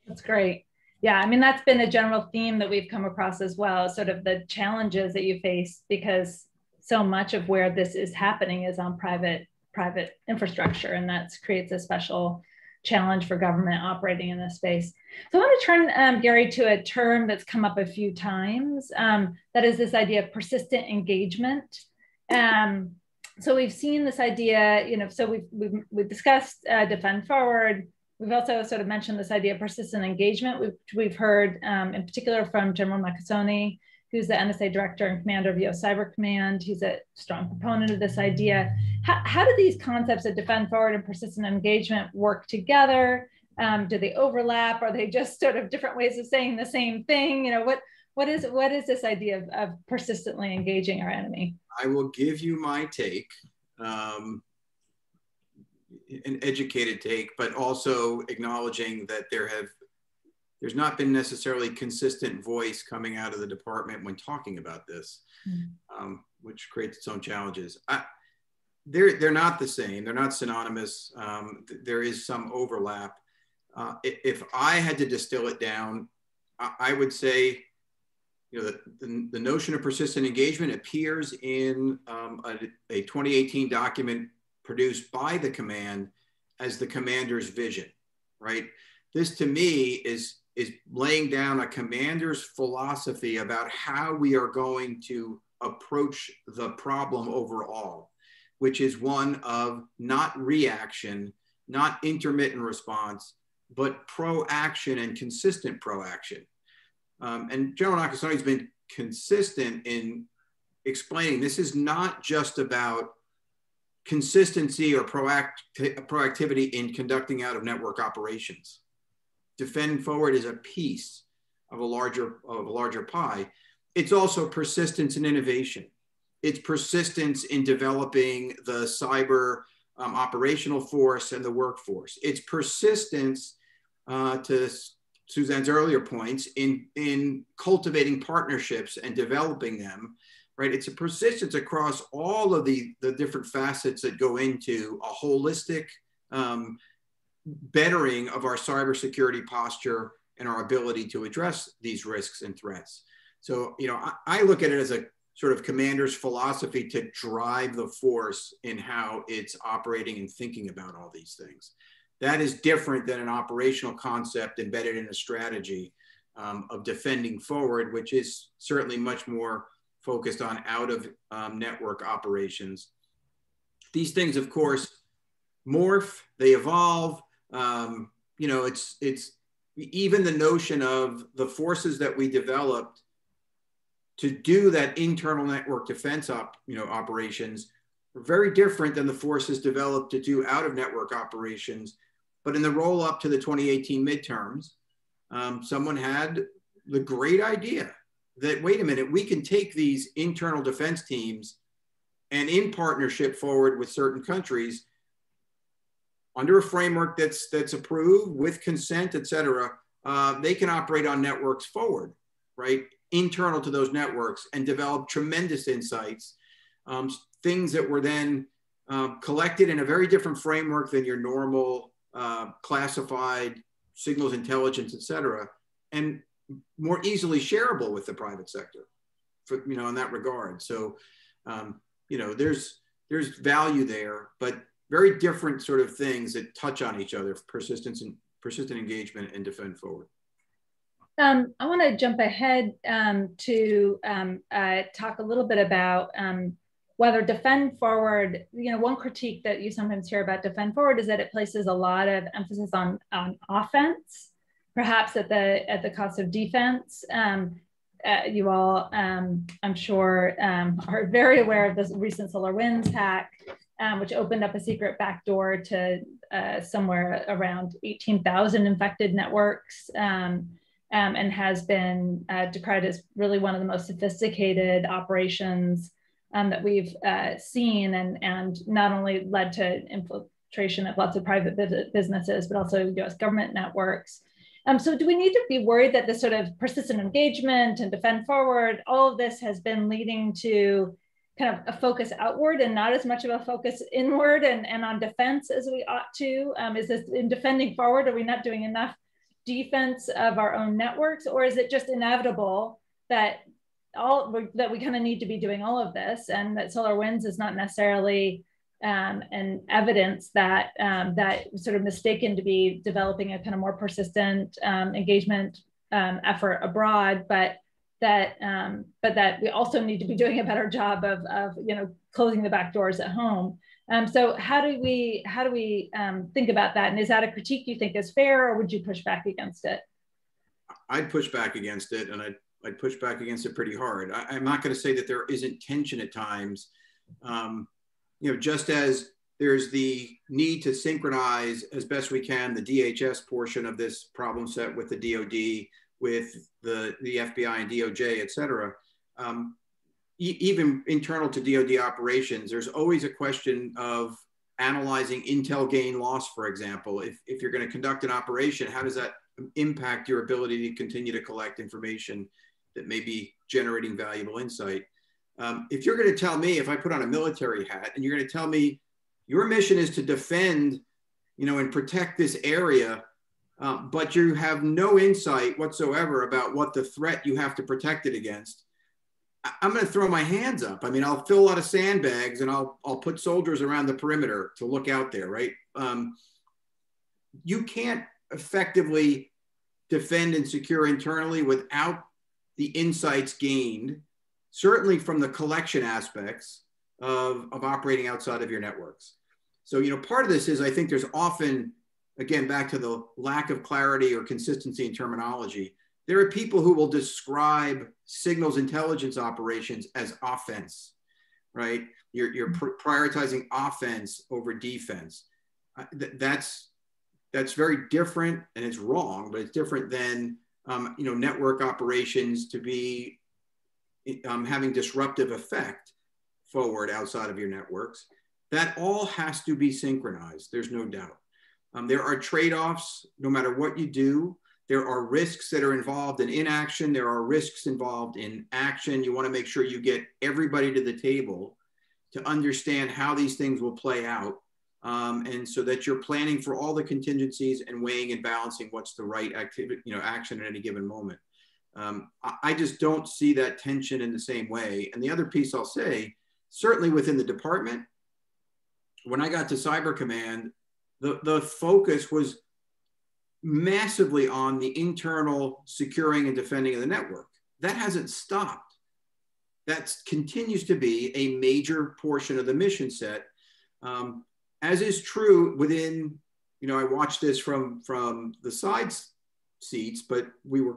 That's great. Yeah, I mean that's been a general theme that we've come across as well, sort of the challenges that you face because so much of where this is happening is on private private infrastructure, and that creates a special challenge for government operating in this space. So I want to turn, um, Gary, to a term that's come up a few times. Um, that is this idea of persistent engagement. Um, so we've seen this idea, you know, so we've, we've, we've discussed uh, Defend Forward. We've also sort of mentioned this idea of persistent engagement, which we've heard um, in particular from General Nakasone who's the NSA director and commander of US Cyber Command. He's a strong proponent of this idea. How, how do these concepts of defend forward and persistent engagement work together? Um, do they overlap? Are they just sort of different ways of saying the same thing? You know, what what is what is this idea of, of persistently engaging our enemy? I will give you my take, um, an educated take, but also acknowledging that there have there's not been necessarily consistent voice coming out of the department when talking about this, mm. um, which creates its own challenges. I, they're, they're not the same. They're not synonymous. Um, th there is some overlap. Uh, if I had to distill it down, I, I would say, you know, the, the, the, notion of persistent engagement appears in um, a, a 2018 document produced by the command as the commander's vision, right? This to me is is laying down a commander's philosophy about how we are going to approach the problem overall, which is one of not reaction, not intermittent response, but proaction and consistent proaction. Um, and General Nakasone has been consistent in explaining this is not just about consistency or proact proactivity in conducting out of network operations. Defend forward is a piece of a larger of a larger pie. It's also persistence and innovation. It's persistence in developing the cyber um, operational force and the workforce. It's persistence uh, to Suzanne's earlier points in, in cultivating partnerships and developing them, right? It's a persistence across all of the, the different facets that go into a holistic um, bettering of our cybersecurity posture and our ability to address these risks and threats. So, you know, I, I look at it as a sort of commander's philosophy to drive the force in how it's operating and thinking about all these things. That is different than an operational concept embedded in a strategy um, of defending forward, which is certainly much more focused on out of um, network operations. These things, of course, morph, they evolve. Um, you know, it's, it's even the notion of the forces that we developed to do that internal network defense op, you know, operations are very different than the forces developed to do out of network operations. But in the roll up to the 2018 midterms, um, someone had the great idea that, wait a minute, we can take these internal defense teams and in partnership forward with certain countries under a framework that's, that's approved with consent, et cetera, uh, they can operate on networks forward, right? internal to those networks and develop tremendous insights, um, things that were then uh, collected in a very different framework than your normal uh, classified signals intelligence, et cetera, and more easily shareable with the private sector, for, you know, in that regard. So, um, you know, there's there's value there, but very different sort of things that touch on each other: persistence and persistent engagement and defend forward. Um, I want to jump ahead um, to um, uh, talk a little bit about um, whether defend forward. You know, one critique that you sometimes hear about defend forward is that it places a lot of emphasis on on offense, perhaps at the at the cost of defense. Um, uh, you all, um, I'm sure, are very aware of this recent SolarWinds hack, which opened up a secret backdoor to uh, somewhere around 18,000 infected networks. Um, um, and has been uh, decried as really one of the most sophisticated operations um, that we've uh, seen and, and not only led to infiltration of lots of private businesses, but also US government networks. Um, so do we need to be worried that this sort of persistent engagement and defend forward, all of this has been leading to kind of a focus outward and not as much of a focus inward and, and on defense as we ought to? Um, is this in defending forward, are we not doing enough defense of our own networks, or is it just inevitable that all that we kind of need to be doing all of this, and that SolarWinds is not necessarily um, an evidence that um, that sort of mistaken to be developing a kind of more persistent um, engagement um, effort abroad, but that um, but that we also need to be doing a better job of, of you know closing the back doors at home. Um, so how do we how do we um, think about that? And is that a critique you think is fair, or would you push back against it? I'd push back against it, and I'd I'd push back against it pretty hard. I, am not going to say that there isn't tension at times. Um, you know, just as there's the need to synchronize as best we can the DHS portion of this problem set with the DoD, with the the FBI and DOJ, et cetera. Um, even internal to DoD operations, there's always a question of analyzing intel gain loss, for example. If, if you're going to conduct an operation, how does that impact your ability to continue to collect information that may be generating valuable insight? Um, if you're going to tell me, if I put on a military hat and you're going to tell me your mission is to defend, you know, and protect this area, uh, but you have no insight whatsoever about what the threat you have to protect it against, I'm going to throw my hands up. I mean, I'll fill a lot of sandbags and I'll I'll put soldiers around the perimeter to look out there, right? Um, you can't effectively defend and secure internally without the insights gained, certainly from the collection aspects of, of operating outside of your networks. So, you know, part of this is I think there's often, again, back to the lack of clarity or consistency in terminology There are people who will describe signals intelligence operations as offense, right? You're, you're prioritizing offense over defense. Uh, th that's that's very different, and it's wrong, but it's different than um, you know network operations to be um, having disruptive effect forward outside of your networks. That all has to be synchronized. There's no doubt. Um, there are trade-offs no matter what you do. There are risks that are involved in inaction. There are risks involved in action. You want to make sure you get everybody to the table to understand how these things will play out. Um, and so that you're planning for all the contingencies and weighing and balancing what's the right activity, you know, action at any given moment. Um, I, I just don't see that tension in the same way. And the other piece I'll say, certainly within the department, when I got to Cyber Command, the, the focus was massively on the internal securing and defending of the network. That hasn't stopped. That continues to be a major portion of the mission set, um, as is true within. You know, I watched this from from the side seats, but we were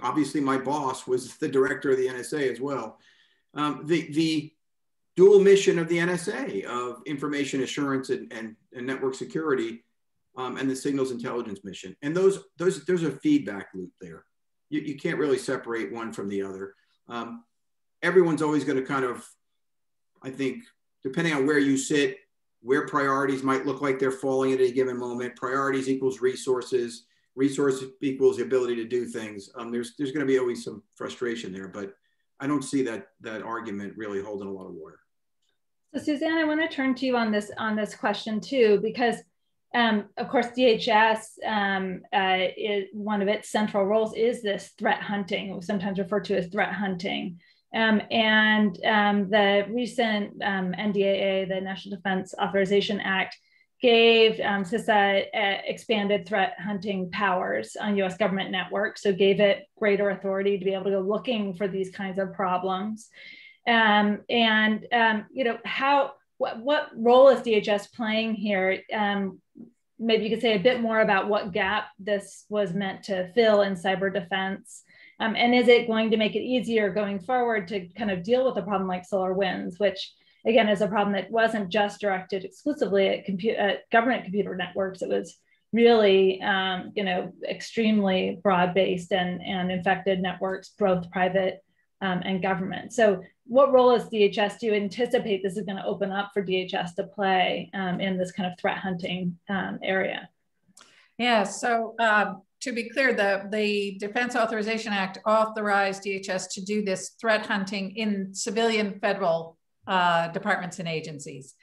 obviously my boss was the director of the NSA as well. Um, the the dual mission of the NSA of information assurance and, and, and network security um, and the signals intelligence mission. And those, those, there's a feedback loop there. You, you can't really separate one from the other. Um, everyone's always going to kind of, I think, depending on where you sit, where priorities might look like they're falling at a given moment, priorities equals resources, resource equals the ability to do things. Um, there's, there's going to be always some frustration there, but I don't see that, that argument really holding a lot of water. So Suzanne, I want to turn to you on this on this question too, because um, of course, DHS, um, uh, is, one of its central roles is this threat hunting, sometimes referred to as threat hunting. Um, and um, the recent um, NDAA, the National Defense Authorization Act, gave um, CISA uh, expanded threat hunting powers on US government networks. So gave it greater authority to be able to go looking for these kinds of problems. Um, and, um, you know, how, what, what role is DHS playing here? Um, maybe you could say a bit more about what gap this was meant to fill in cyber defense. Um, and is it going to make it easier going forward to kind of deal with a problem like SolarWinds, which again is a problem that wasn't just directed exclusively at, compu- at government computer networks. It was really, um, you know, extremely broad-based and, and infected networks, both private um, and government. So what role is DHS? Do you anticipate this is going to open up for DHS to play um, in this kind of threat hunting um, area? Yeah, so um, to be clear, the, the Defense Authorization Act authorized DHS to do this threat hunting in civilian federal uh, departments and agencies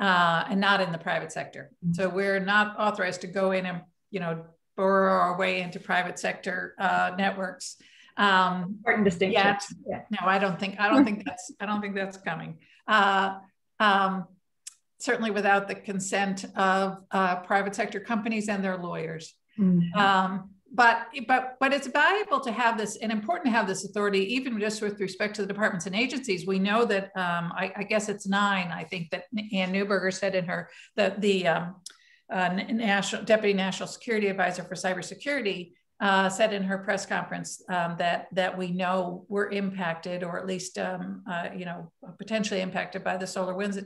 uh, and not in the private sector. Mm-hmm. So we're not authorized to go in and, you know, burrow our way into private sector uh, networks. Um, Important distinction. Yet. Yeah. No, I don't think I don't think that's I don't think that's coming. Uh, um, certainly without the consent of uh, private sector companies and their lawyers. Mm-hmm. Um, but but but it's valuable to have this and important to have this authority, even just with respect to the departments and agencies. We know that um, I, I, guess it's nine. I think that Anne Neuberger said in her that the um, uh, national deputy national security advisor for cybersecurity uh, said in her press conference um, that that we know we're impacted, or at least um, uh, you know potentially impacted by the SolarWinds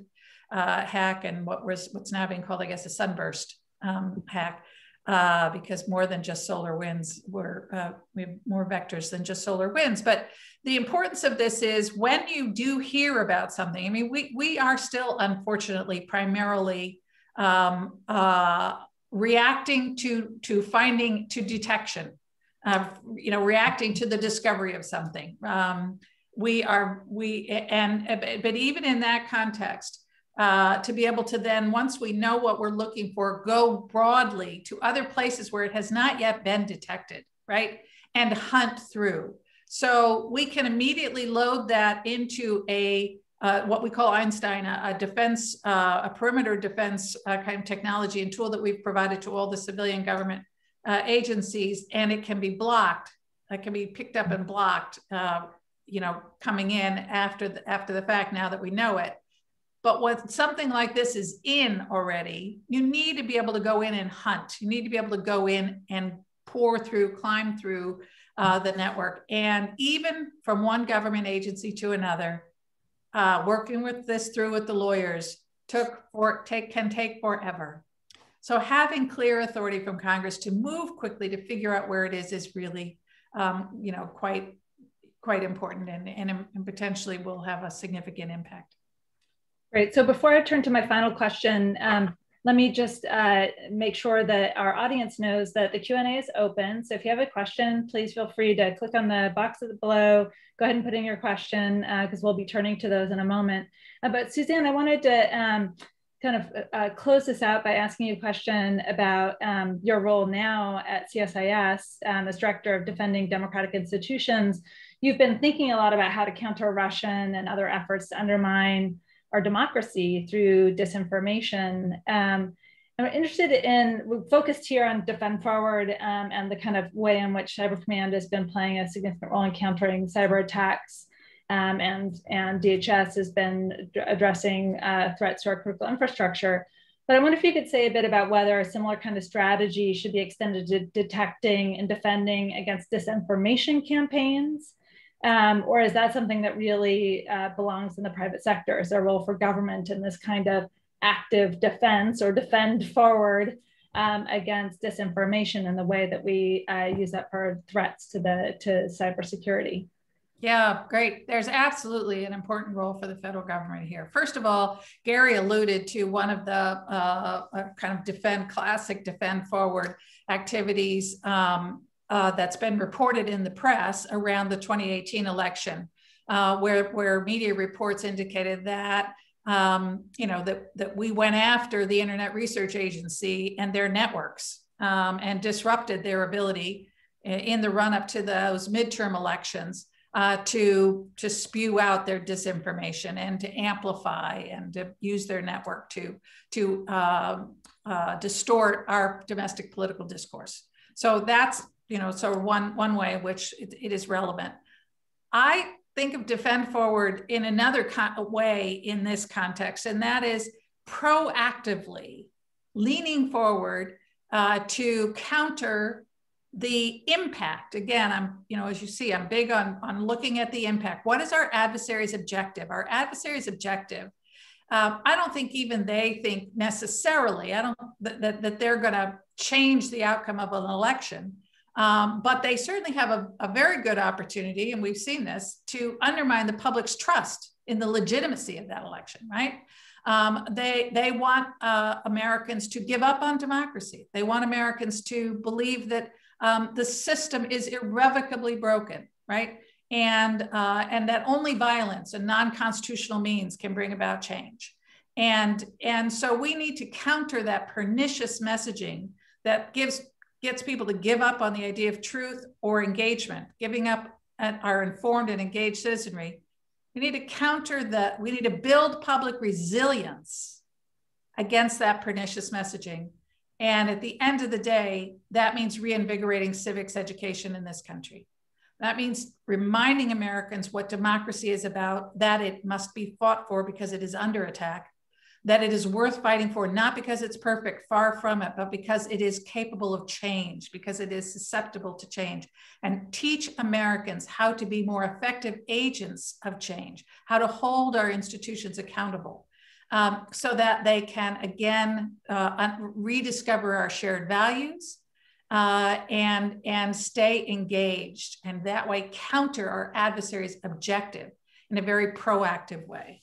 uh, hack and what was what's now being called, I guess, a sunburst um, hack, uh, because more than just SolarWinds, we're uh, we have more vectors than just SolarWinds. But the importance of this is when you do hear about something. I mean, we we are still unfortunately primarily um, uh, reacting to to finding to detection uh, you know reacting to the discovery of something. Um, we are we and but even in that context uh, to be able to then once we know what we're looking for go broadly to other places where it has not yet been detected right? And hunt through. So we can immediately load that into a uh, what we call Einstein, a, a defense, uh, a perimeter defense uh, kind of technology and tool that we've provided to all the civilian government uh, agencies, and it can be blocked. It can be picked up and blocked, uh, you know, coming in after the, after the fact. Now that we know it, but when something like this is in already, you need to be able to go in and hunt. You need to be able to go in and pour through, climb through uh, the network. And even from one government agency to another, uh, working with this through with the lawyers took for take can take forever. So having clear authority from Congress to move quickly to figure out where it is is really, um, you know, quite quite important and, and, and potentially will have a significant impact. Great. So before I turn to my final question, um, let me just uh, make sure that our audience knows that the Q&A is open. So if you have a question, please feel free to click on the box below, go ahead and put in your question because uh, we'll be turning to those in a moment. Uh, but Suzanne, I wanted to um, kind of uh, close this out by asking you a question about um, your role now at CSIS um, as Director of Defending Democratic Institutions. You've been thinking a lot about how to counter Russian and other efforts to undermine our democracy through disinformation. Um, I'm interested in, we focused here on Defend Forward um, and the kind of way in which Cyber Command has been playing a significant role in countering cyber attacks. Um, and, and DHS has been addressing uh, threats to our critical infrastructure. But I wonder if you could say a bit about whether a similar kind of strategy should be extended to detecting and defending against disinformation campaigns um, or is that something that really uh, belongs in the private sector? Is there a role for government in this kind of active defense or defend forward um, against disinformation and the way that we uh, use that for threats to the to cybersecurity? Yeah, great. There's absolutely an important role for the federal government here. First of all, Gary alluded to one of the uh, uh kind of defend classic defend forward activities um, uh, that's been reported in the press around the 2018 election, uh, where, where media reports indicated that, um, you know, that, that we went after the Internet Research Agency and their networks um, and disrupted their ability in the run up to those midterm elections uh, to, to spew out their disinformation and to amplify and to use their network to, to uh, uh, distort our domestic political discourse. So that's you know, so one, one way which it, it is relevant. I think of defend forward in another way in this context, and that is proactively leaning forward uh, to counter the impact. Again i'm you know as you see i'm big on on looking at the impact. What is our adversary's objective? Our adversary's objective um, i don't think even they think necessarily i don't that, that they're going to change the outcome of an election um, but they certainly have a, a very good opportunity, and we've seen this, to undermine the public's trust in the legitimacy of that election, right? Um, they, they want uh, Americans to give up on democracy. They want Americans to believe that um, the system is irrevocably broken, right? And, uh, and that only violence and non-constitutional means can bring about change. And, and so we need to counter that pernicious messaging that gives gets people to give up on the idea of truth or engagement, giving up our informed and engaged citizenry. We need to counter that. We need to build public resilience against that pernicious messaging. And at the end of the day, that means reinvigorating civics education in this country. That means reminding Americans what democracy is about, that it must be fought for because it is under attack, that it is worth fighting for, not because it's perfect, far from it, but because it is capable of change, because it is susceptible to change, and teach Americans how to be more effective agents of change, how to hold our institutions accountable. Um, so that they can again uh, rediscover our shared values uh, and, and stay engaged, and that way counter our adversary's objective in a very proactive way.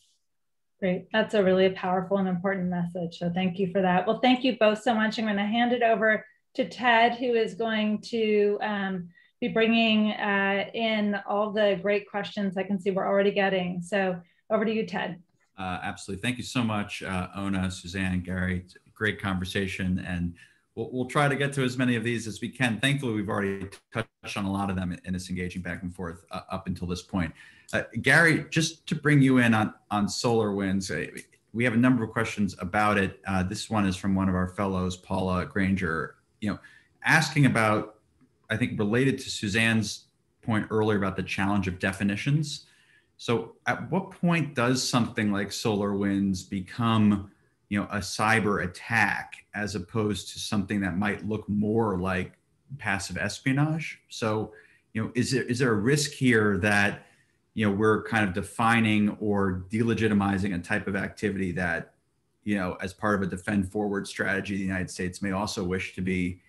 Great. That's a really powerful and important message. So thank you for that. Well, thank you both so much. I'm going to hand it over to Ted, who is going to um, be bringing uh, in all the great questions I can see we're already getting. So over to you, Ted. Uh, absolutely. Thank you so much, uh, Oona, Suzanne, Gary. great conversation. And we'll, we'll try to get to as many of these as we can. Thankfully, we've already touched on a lot of them in this engaging back and forth uh, up until this point. Uh, Gary, just to bring you in on, on SolarWinds, uh, we have a number of questions about it. Uh, this one is from one of our fellows, Paula Granger, you know, asking about, I think related to Suzanne's point earlier about the challenge of definitions. So at what point does something like SolarWinds become you know a cyber attack as opposed to something that might look more like passive espionage. So you know, is there is there a risk here that you know we're kind of defining or delegitimizing a type of activity that you know as part of a defend forward strategy the united states may also wish to be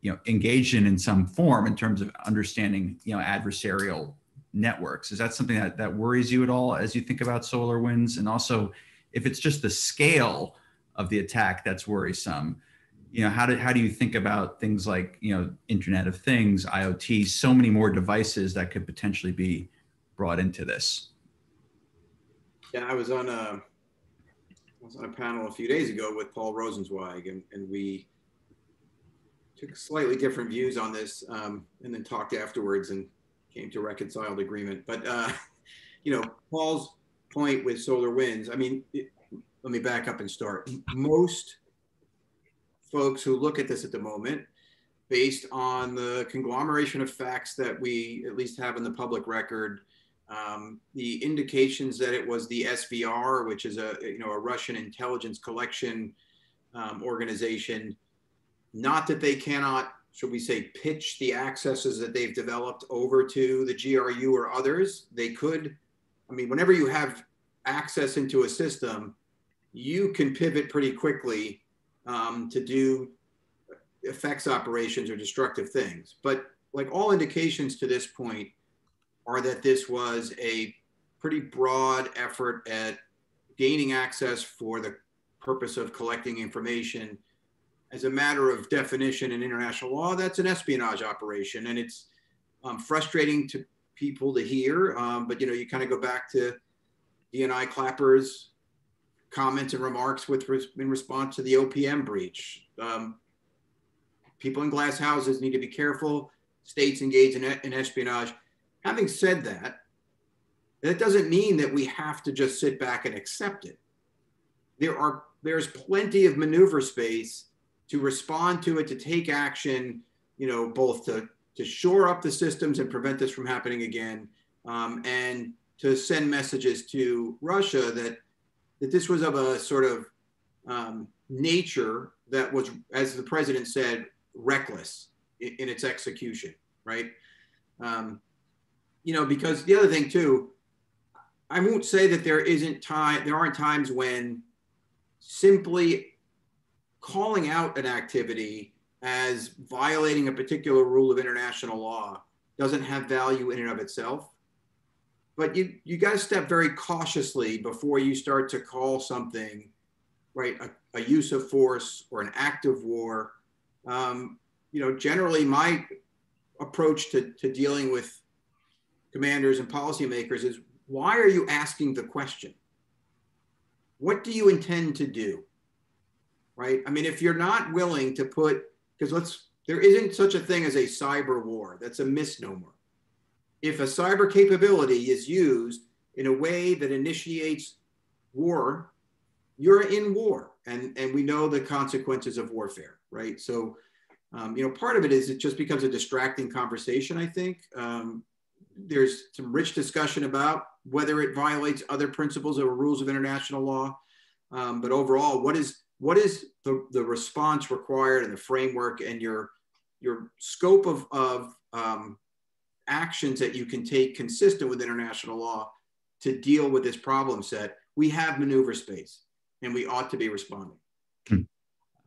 you know engaged in in some form in terms of understanding you know adversarial networks? Is that something that, that worries you at all as you think about SolarWinds? And also if it's just the scale of the attack that's worrisome you know how do, how do you think about things like you know internet of things iot so many more devices that could potentially be brought into this? Yeah i was on a I was on a panel a few days ago with paul rosenzweig and, and we took slightly different views on this um, and then talked afterwards and came to reconciled agreement. But uh, [LAUGHS] you know paul's point with SolarWinds, i mean it, let me back up and start most folks who look at this at the moment based on the conglomeration of facts that we at least have in the public record um, the indications that it was the SVR, which is a you know a Russian intelligence collection um, organization, not that they cannot, should we say, pitch the accesses that they've developed over to the GRU or others. They could, I mean, whenever you have access into a system, you can pivot pretty quickly um, to do effects operations or destructive things. But like all indications to this point are that this was a pretty broad effort at gaining access for the purpose of collecting information. As a matter of definition in international law, that's an espionage operation, and it's um, frustrating to people to hear. Um, but you know, you kind of go back to DNI Clapper's comments and remarks with in response to the OPM breach. Um, people in glass houses need to be careful. States engage in, in espionage. Having said that, that doesn't mean that we have to just sit back and accept it. There are there's plenty of maneuver space to respond to it, to take action, you know, both to to shore up the systems and prevent this from happening again, um, and to send messages to Russia that that this was of a sort of um, nature that was, as the president said, reckless in, in its execution, right? Um, you know, because the other thing too, I won't say that there isn't time, there aren't times when simply calling out an activity as violating a particular rule of international law doesn't have value in and of itself. But you you got to step very cautiously before you start to call something right a, a use of force or an act of war. Um, you know generally my approach to, to dealing with commanders and policymakers is why are you asking the question? What do you intend to do? Right? I mean if you're not willing to put because let's there isn't such a thing as a cyber war that's a misnomer if a cyber capability is used in a way that initiates war, you're in war. And, and we know the consequences of warfare, right? So, um, you know, part of it is it just becomes a distracting conversation, I think. Um, there's some rich discussion about whether it violates other principles or rules of international law. Um, but overall, what is what is the, the response required and the framework and your your scope of, of um, actions that you can take consistent with international law to deal with this problem set, we have maneuver space and we ought to be responding. Hmm.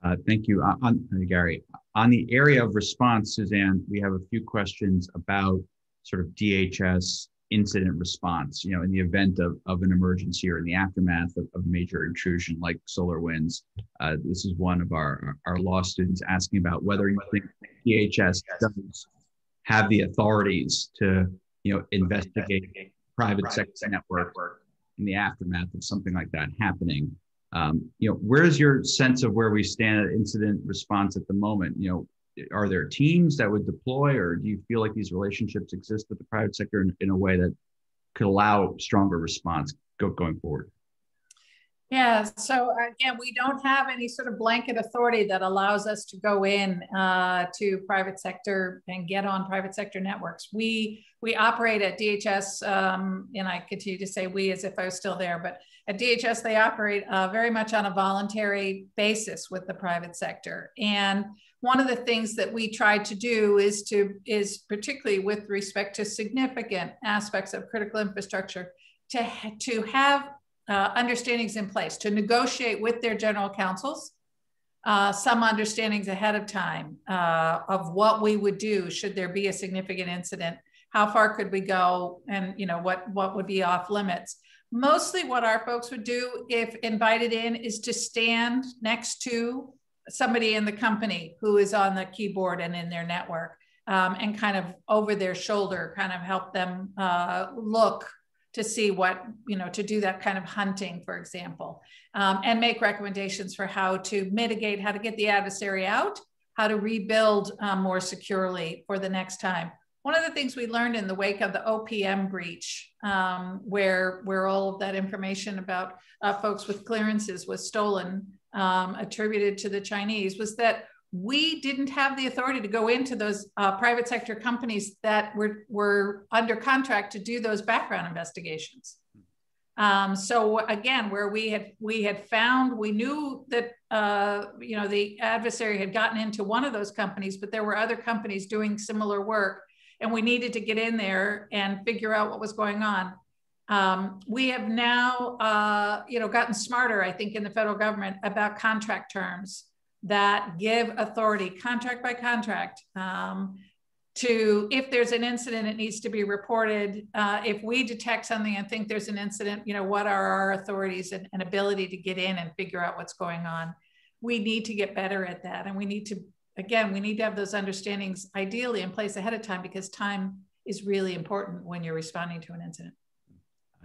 Uh, thank you, uh, on, uh, Gary. On the area of response, Suzanne, we have a few questions about sort of DHS incident response, you know, in the event of, of an emergency or in the aftermath of, of major intrusion like SolarWinds. Uh, this is one of our, our law students asking about whether you think DHS does have the authorities to you know investigate private sector network in the aftermath of something like that happening. Um, you know, where's your sense of where we stand at incident response at the moment? You know, are there teams that would deploy, or do you feel like these relationships exist with the private sector in, in a way that could allow stronger response go, going forward? Yeah, so again, we don't have any sort of blanket authority that allows us to go in uh, to private sector and get on private sector networks. We we operate at DHS, um, and I continue to say we as if I was still there, but at DHS they operate uh, very much on a voluntary basis with the private sector. And one of the things that we try to do is to is particularly with respect to significant aspects of critical infrastructure to to have uh, understandings in place to negotiate with their general counsels, uh, some understandings ahead of time uh, of what we would do should there be a significant incident. How far could we go, and you know what what would be off limits? Mostly, what our folks would do, if invited in, is to stand next to somebody in the company who is on the keyboard and in their network, um, and kind of over their shoulder, kind of help them uh, look to see what, you know, to do that kind of hunting, for example, um, and make recommendations for how to mitigate, how to get the adversary out, how to rebuild um, more securely for the next time. One of the things we learned in the wake of the OPM breach, um, where, where all of that information about uh, folks with clearances was stolen, um, attributed to the Chinese, was that we didn't have the authority to go into those uh, private sector companies that were, were under contract to do those background investigations. Um, so again, where we had we had found, we knew that uh, you know the adversary had gotten into one of those companies, but there were other companies doing similar work, and we needed to get in there and figure out what was going on. Um, we have now, uh, you know, gotten smarter, I think, in the federal government about contract terms that give authority, contract by contract, um, to if there's an incident, it needs to be reported. Uh, if we detect something and think there's an incident, you know, what are our authorities and, and ability to get in and figure out what's going on? We need to get better at that. And we need to, again, we need to have those understandings ideally in place ahead of time because time is really important when you're responding to an incident.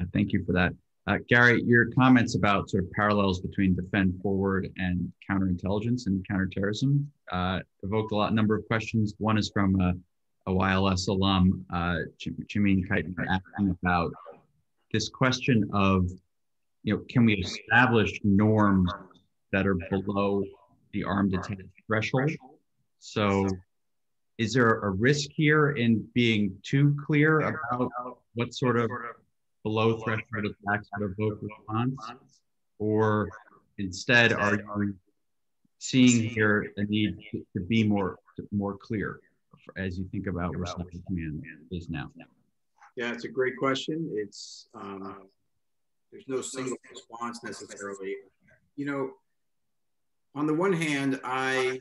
Uh, thank you for that. Uh, Gary, your comments about sort of parallels between Defend Forward and counterintelligence and counterterrorism uh, evoked a lot number of questions. One is from a, a YLS alum, uh, Chimène Keitner, asking about this question of, you know, can we establish norms that are below the armed attack threshold? So, is there a risk here in being too clear about what sort of below threshold attacks would evoke response? Or instead, are you seeing here a need to, to be more more clear as you think about where Cyber Command is now? Yeah, it's a great question. It's um, there's no single response necessarily. You know, on the one hand, I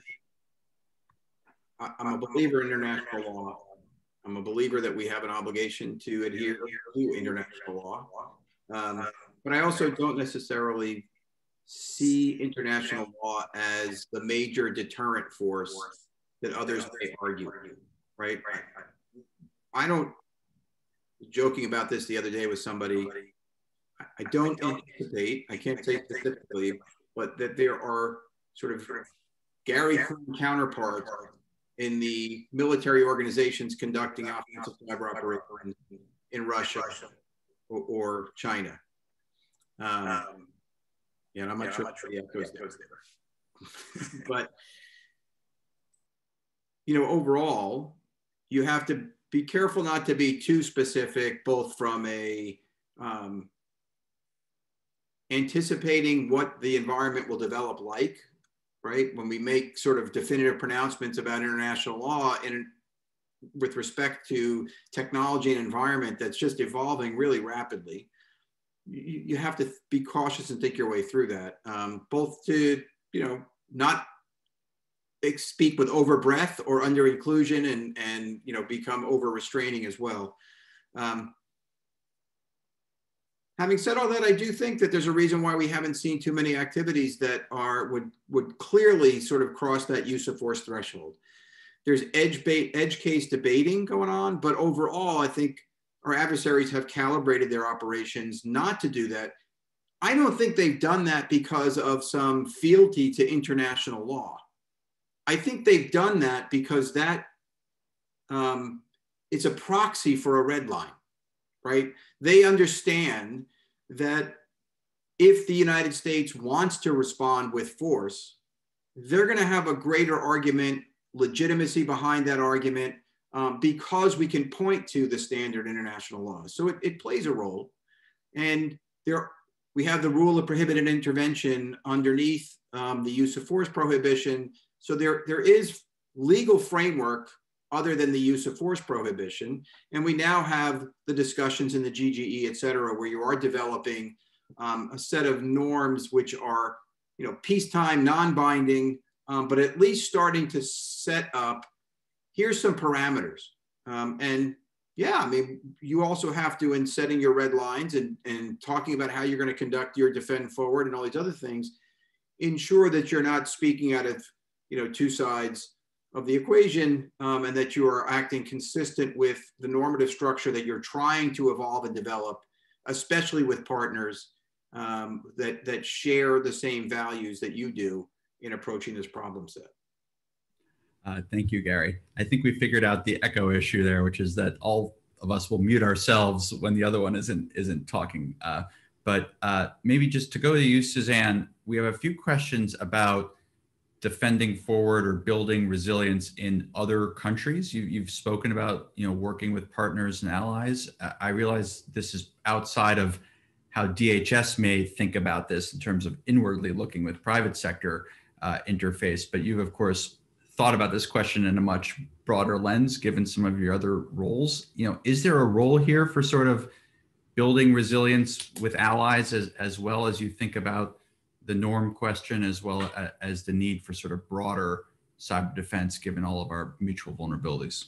I'm a believer in international law. I'm a believer that we have an obligation to adhere to international law. Um, but I also don't necessarily see international law as the major deterrent force that others may argue, right? I don't, joking about this the other day with somebody, I don't anticipate, I can't say specifically, but that there are sort of Gary counterparts in the military organizations conducting offensive cyber operations in Russia or, or China. Um, yeah, I'm not yeah, sure what the echoes there. there. [LAUGHS] but you know, overall, you have to be careful not to be too specific, both from a um, anticipating what the environment will develop like right? When we make sort of definitive pronouncements about international law and with respect to technology and environment that's just evolving really rapidly, you, you have to be cautious and think your way through that, um, both to, you know, not speak with over breadth or under inclusion and, and, you know, become over restraining as well. Um, having said all that, I do think that there's a reason why we haven't seen too many activities that are would would clearly sort of cross that use of force threshold. There's edge bait, edge case debating going on, but overall, I think our adversaries have calibrated their operations not to do that. I don't think they've done that because of some fealty to international law. I think they've done that because that um, it's a proxy for a red line right? They understand that if the United States wants to respond with force, they're going to have a greater argument, legitimacy behind that argument, um, because we can point to the standard international laws. So it, it plays a role. And there, we have the rule of prohibited intervention underneath um, the use of force prohibition. So there, there is legal framework other than the use of force prohibition. And we now have the discussions in the GGE, et cetera, where you are developing um, a set of norms which are, you know, peacetime, non-binding, um, but at least starting to set up, here's some parameters. Um, and yeah, I mean, you also have to, in setting your red lines and, and talking about how you're going to conduct your defend forward and all these other things, ensure that you're not speaking out of, you know, two sides of the equation um, and that you are acting consistent with the normative structure that you're trying to evolve and develop, especially with partners um, that, that share the same values that you do in approaching this problem set. Uh, thank you, Gary. I think we figured out the echo issue there, which is that all of us will mute ourselves when the other one isn't isn't talking. Uh, but uh, maybe just to go to you, Suzanne, we have a few questions about defending forward or building resilience in other countries. You, have spoken about you know working with partners and allies. I realize this is outside of how DHS may think about this in terms of inwardly looking with private sector uh, interface, but you've of course thought about this question in a much broader lens, given some of your other roles. You know, is there a role here for sort of building resilience with allies as, as well as you think about the norm question as well as the need for sort of broader cyber defense given all of our mutual vulnerabilities?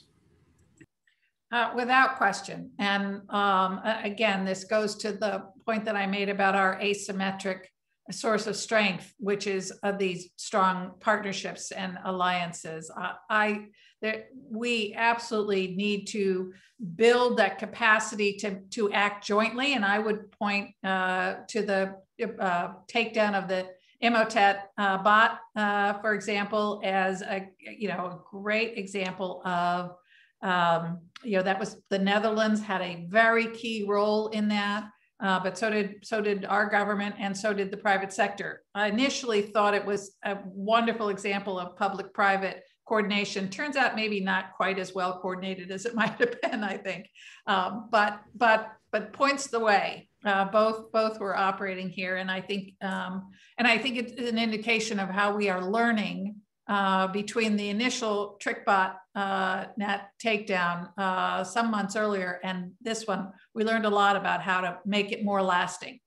Uh, without question. And um, again, this goes to the point that I made about our asymmetric source of strength, which is uh, these strong partnerships and alliances. Uh, I that we absolutely need to build that capacity to to act jointly, and I would point uh, to the uh, takedown of the Emotet uh, bot, uh, for example, as a you know a great example of um, you know that was the Netherlands had a very key role in that. Uh, but so did so did our government and so did the private sector. I initially thought it was a wonderful example of public-private coordination. Turns out maybe not quite as well coordinated as it [LAUGHS] might have been, I think. Um, but but but points the way. Uh, both both were operating here, and I think um, and I think it's an indication of how we are learning uh, between the initial TrickBot uh, net takedown uh, some months earlier and this one, we learned a lot about how to make it more lasting,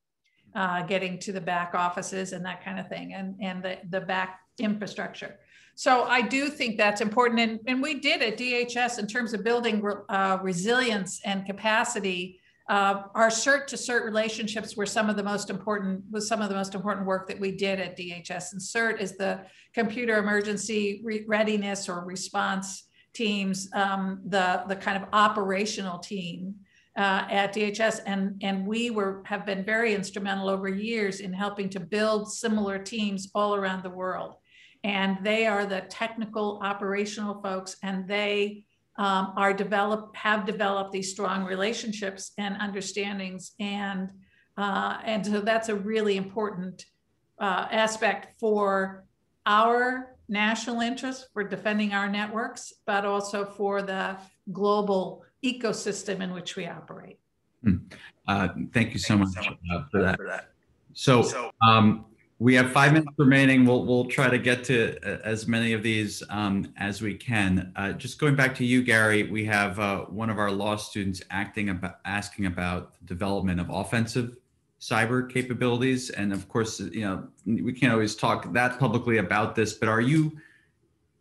uh, getting to the back offices and that kind of thing, and, and the, the back infrastructure. So I do think that's important. And, and we did at DHS in terms of building uh, resilience and capacity uh, our CERT to CERT relationships were some of the most important was some of the most important work that we did at DHS. And CERT is the computer emergency re readiness or response teams, um, the the kind of operational team uh, at DHS, and and we were have been very instrumental over years in helping to build similar teams all around the world. And they are the technical operational folks, and they um, are developed have developed these strong relationships and understandings and uh, and so that's a really important uh, aspect for our national interest for defending our networks but also for the global ecosystem in which we operate hmm. uh, thank you so much, uh, for, that. for that so um, we have five minutes remaining. We'll, we'll try to get to uh, as many of these um, as we can. Uh, just going back to you, Gary, we have uh, one of our law students acting about, asking about the development of offensive cyber capabilities. And of course, you know, we can't always talk that publicly about this, but are you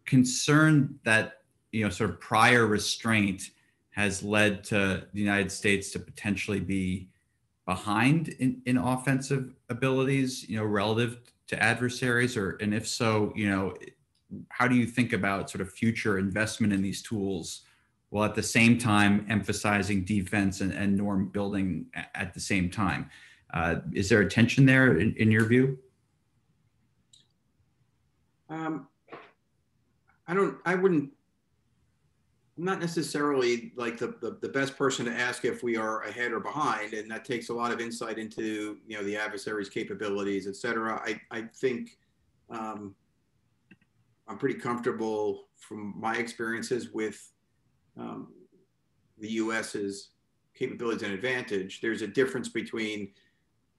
concerned that, you know, sort of prior restraint has led to the United States to potentially be behind in, in offensive abilities, you know, relative to adversaries? Or, and if so, you know, how do you think about sort of future investment in these tools while at the same time emphasizing defense and, and norm building at the same time? Uh, is there a tension there in, in your view? Um, I don't, I wouldn't not necessarily like the, the, the best person to ask if we are ahead or behind. And that takes a lot of insight into, you know, the adversary's capabilities, et cetera. I, I think um, I'm pretty comfortable from my experiences with um, the US's capabilities and advantage. There's a difference between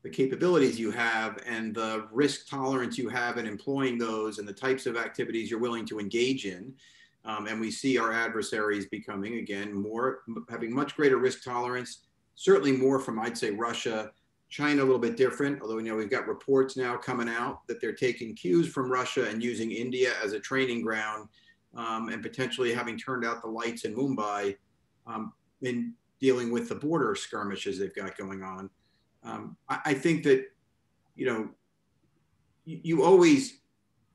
the capabilities you have and the risk tolerance you have in employing those and the types of activities you're willing to engage in. Um, and we see our adversaries becoming, again, more, having much greater risk tolerance, certainly more from, I'd say, Russia, China, a little bit different, although, you know, we've got reports now coming out that they're taking cues from Russia and using India as a training ground um, and potentially having turned out the lights in Mumbai um, in dealing with the border skirmishes they've got going on. Um, I, I, think that, you know, you, you always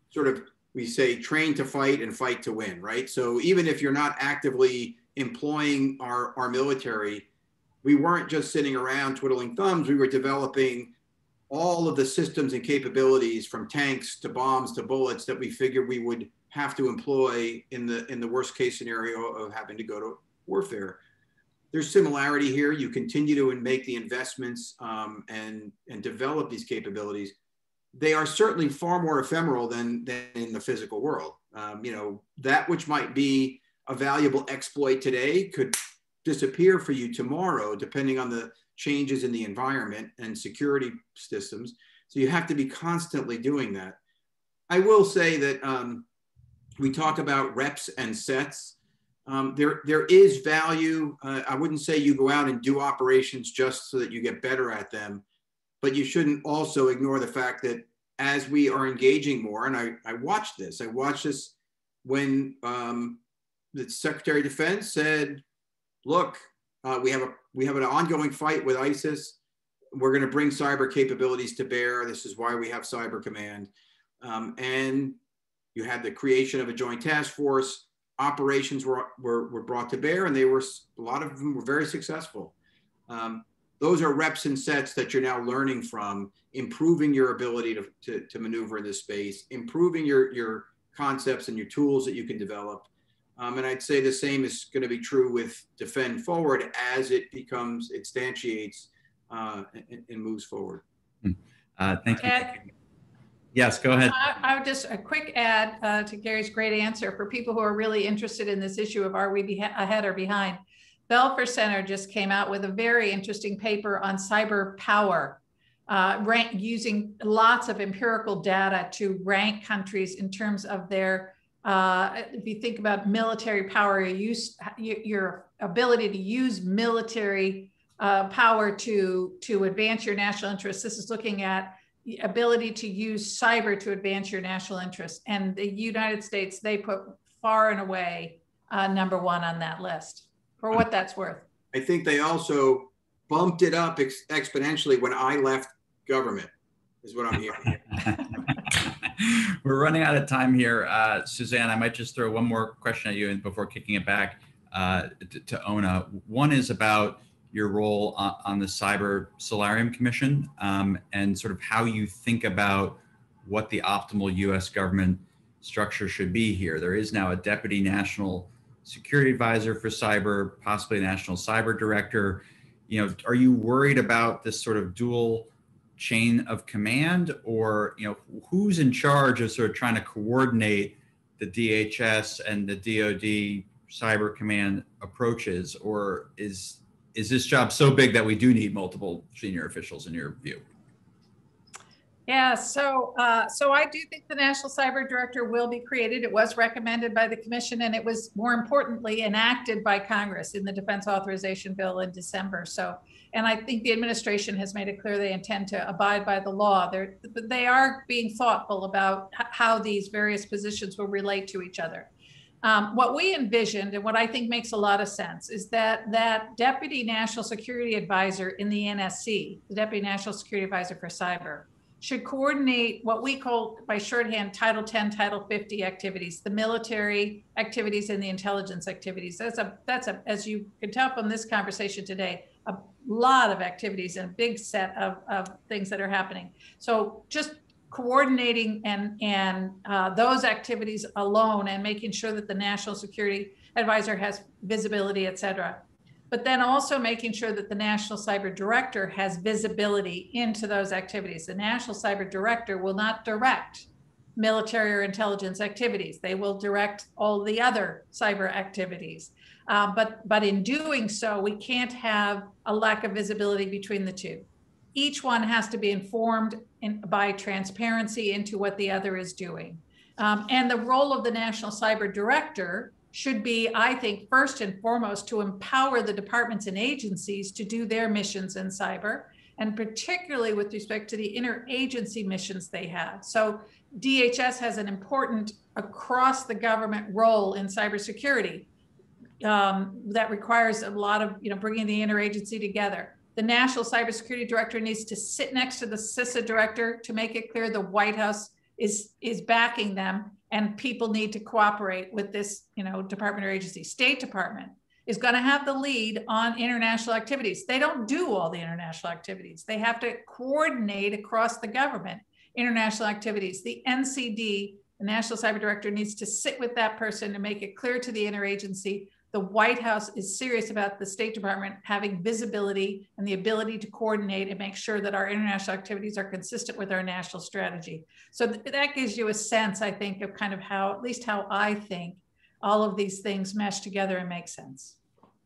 sort of we say train to fight and fight to win, right? So even if you're not actively employing our, our military, we weren't just sitting around twiddling thumbs. We were developing all of the systems and capabilities from tanks to bombs to bullets that we figured we would have to employ in the in the worst case scenario of having to go to warfare. There's similarity here. You continue to make the investments um, and and develop these capabilities they are certainly far more ephemeral than, than in the physical world. Um, you know, that which might be a valuable exploit today could disappear for you tomorrow, depending on the changes in the environment and security systems. So you have to be constantly doing that. I will say that um, we talk about reps and sets. Um, there, there is value. Uh, I wouldn't say you go out and do operations just so that you get better at them but you shouldn't also ignore the fact that as we are engaging more, and I, I watched this, I watched this when um, the Secretary of Defense said, look, uh, we have a we have an ongoing fight with ISIS. We're going to bring cyber capabilities to bear. This is why we have Cyber Command. Um, and you had the creation of a joint task force. Operations were, were, were brought to bear, and they were a lot of them were very successful. Um, those are reps and sets that you're now learning from, improving your ability to, to, to maneuver in this space, improving your, your concepts and your tools that you can develop. Um, and I'd say the same is going to be true with Defend Forward as it becomes, instantiates uh, and, and, moves forward. Hmm. Uh, thank you. yes, go ahead. I, I, would just a quick add uh, to Gary's great answer for people who are really interested in this issue of are we ahead or behind. Belfer Center just came out with a very interesting paper on cyber power, uh, rank, using lots of empirical data to rank countries in terms of their, uh, if you think about military power, your, use, your ability to use military uh, power to, to advance your national interests. This is looking at the ability to use cyber to advance your national interests. And the United States, they put far and away uh, number one on that list for what that's worth. I think they also bumped it up ex- exponentially when I left government, is what I'm hearing. [LAUGHS] We're running out of time here. Uh, Suzanne, I might just throw one more question at you before kicking it back uh, to, to, Oona. One is about your role on, on the Cyber Solarium Commission um, and sort of how you think about what the optimal US government structure should be here. There is now a deputy national security advisor for cyber, possibly national cyber director. You know, are you worried about this sort of dual chain of command, or you know, who's in charge of sort of trying to coordinate the DHS and the DoD cyber command approaches, or is is this job so big that we do need multiple senior officials in your view? Yeah, so uh, so I do think the National Cyber Director will be created. It was recommended by the Commission, and it was more importantly enacted by Congress in the Defense Authorization Bill in December. So, and I think the administration has made it clear they intend to abide by the law. They're they are being thoughtful about how these various positions will relate to each other. Um, what we envisioned, and what I think makes a lot of sense, is that that Deputy National Security Advisor in the NSC, the Deputy National Security Advisor for Cyber should coordinate what we call by shorthand Title 10, Title 50 activities, the military activities and the intelligence activities. That's a that's a as you can tell from this conversation today, a lot of activities and a big set of, of things that are happening. So just coordinating and and uh, those activities alone and making sure that the national security advisor has visibility, et cetera. But then also making sure that the National Cyber Director has visibility into those activities. The National Cyber Director will not direct military or intelligence activities. They will direct all the other cyber activities. Uh, but, but in doing so, we can't have a lack of visibility between the two. Each one has to be informed in, by transparency into what the other is doing. Um, and the role of the National Cyber Director should be, I think, first and foremost, to empower the departments and agencies to do their missions in cyber, and particularly with respect to the interagency missions they have. So DHS has an important across the government role in cybersecurity um, that requires a lot of, you know, bringing the interagency together. The National Cybersecurity Director needs to sit next to the CISA Director to make it clear the White House is is backing them and people need to cooperate with this, you know, department or agency. State Department is going to have the lead on international activities. They don't do all the international activities. They have to coordinate across the government international activities. The NCD, the National Cyber Director, needs to sit with that person to make it clear to the interagency the White House is serious about the State Department having visibility and the ability to coordinate and make sure that our international activities are consistent with our national strategy. So th that gives you a sense, I think, of kind of how, at least how I think all of these things mesh together and make sense.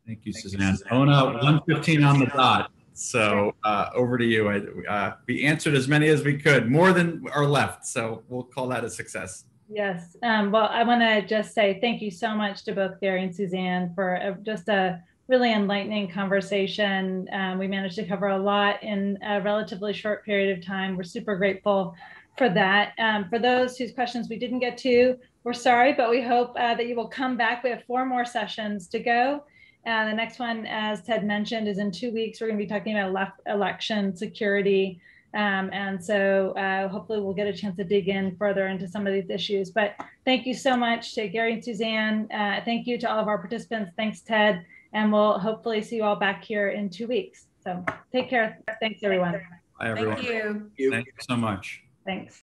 Thank you, Suzanne. Oona, 115 on the dot. So uh, over to you. I, uh, we answered as many as we could, more than are left. So we'll call that a success. Yes. Um, well, I want to just say thank you so much to both Gary and Suzanne for a, just a really enlightening conversation. Um, we managed to cover a lot in a relatively short period of time. We're super grateful for that. Um, for those whose questions we didn't get to, we're sorry, but we hope uh, that you will come back. We have four more sessions to go. Uh, the next one, as Ted mentioned, is in two weeks. We're going to be talking about election security um, and so uh, hopefully we'll get a chance to dig in further into some of these issues. But thank you so much to Gary and Suzanne. Uh, thank you to all of our participants. Thanks, Ted. And we'll hopefully see you all back here in two weeks. So take care. Thanks, everyone. Bye, everyone. Thank you. You. Thank you so much. Thanks.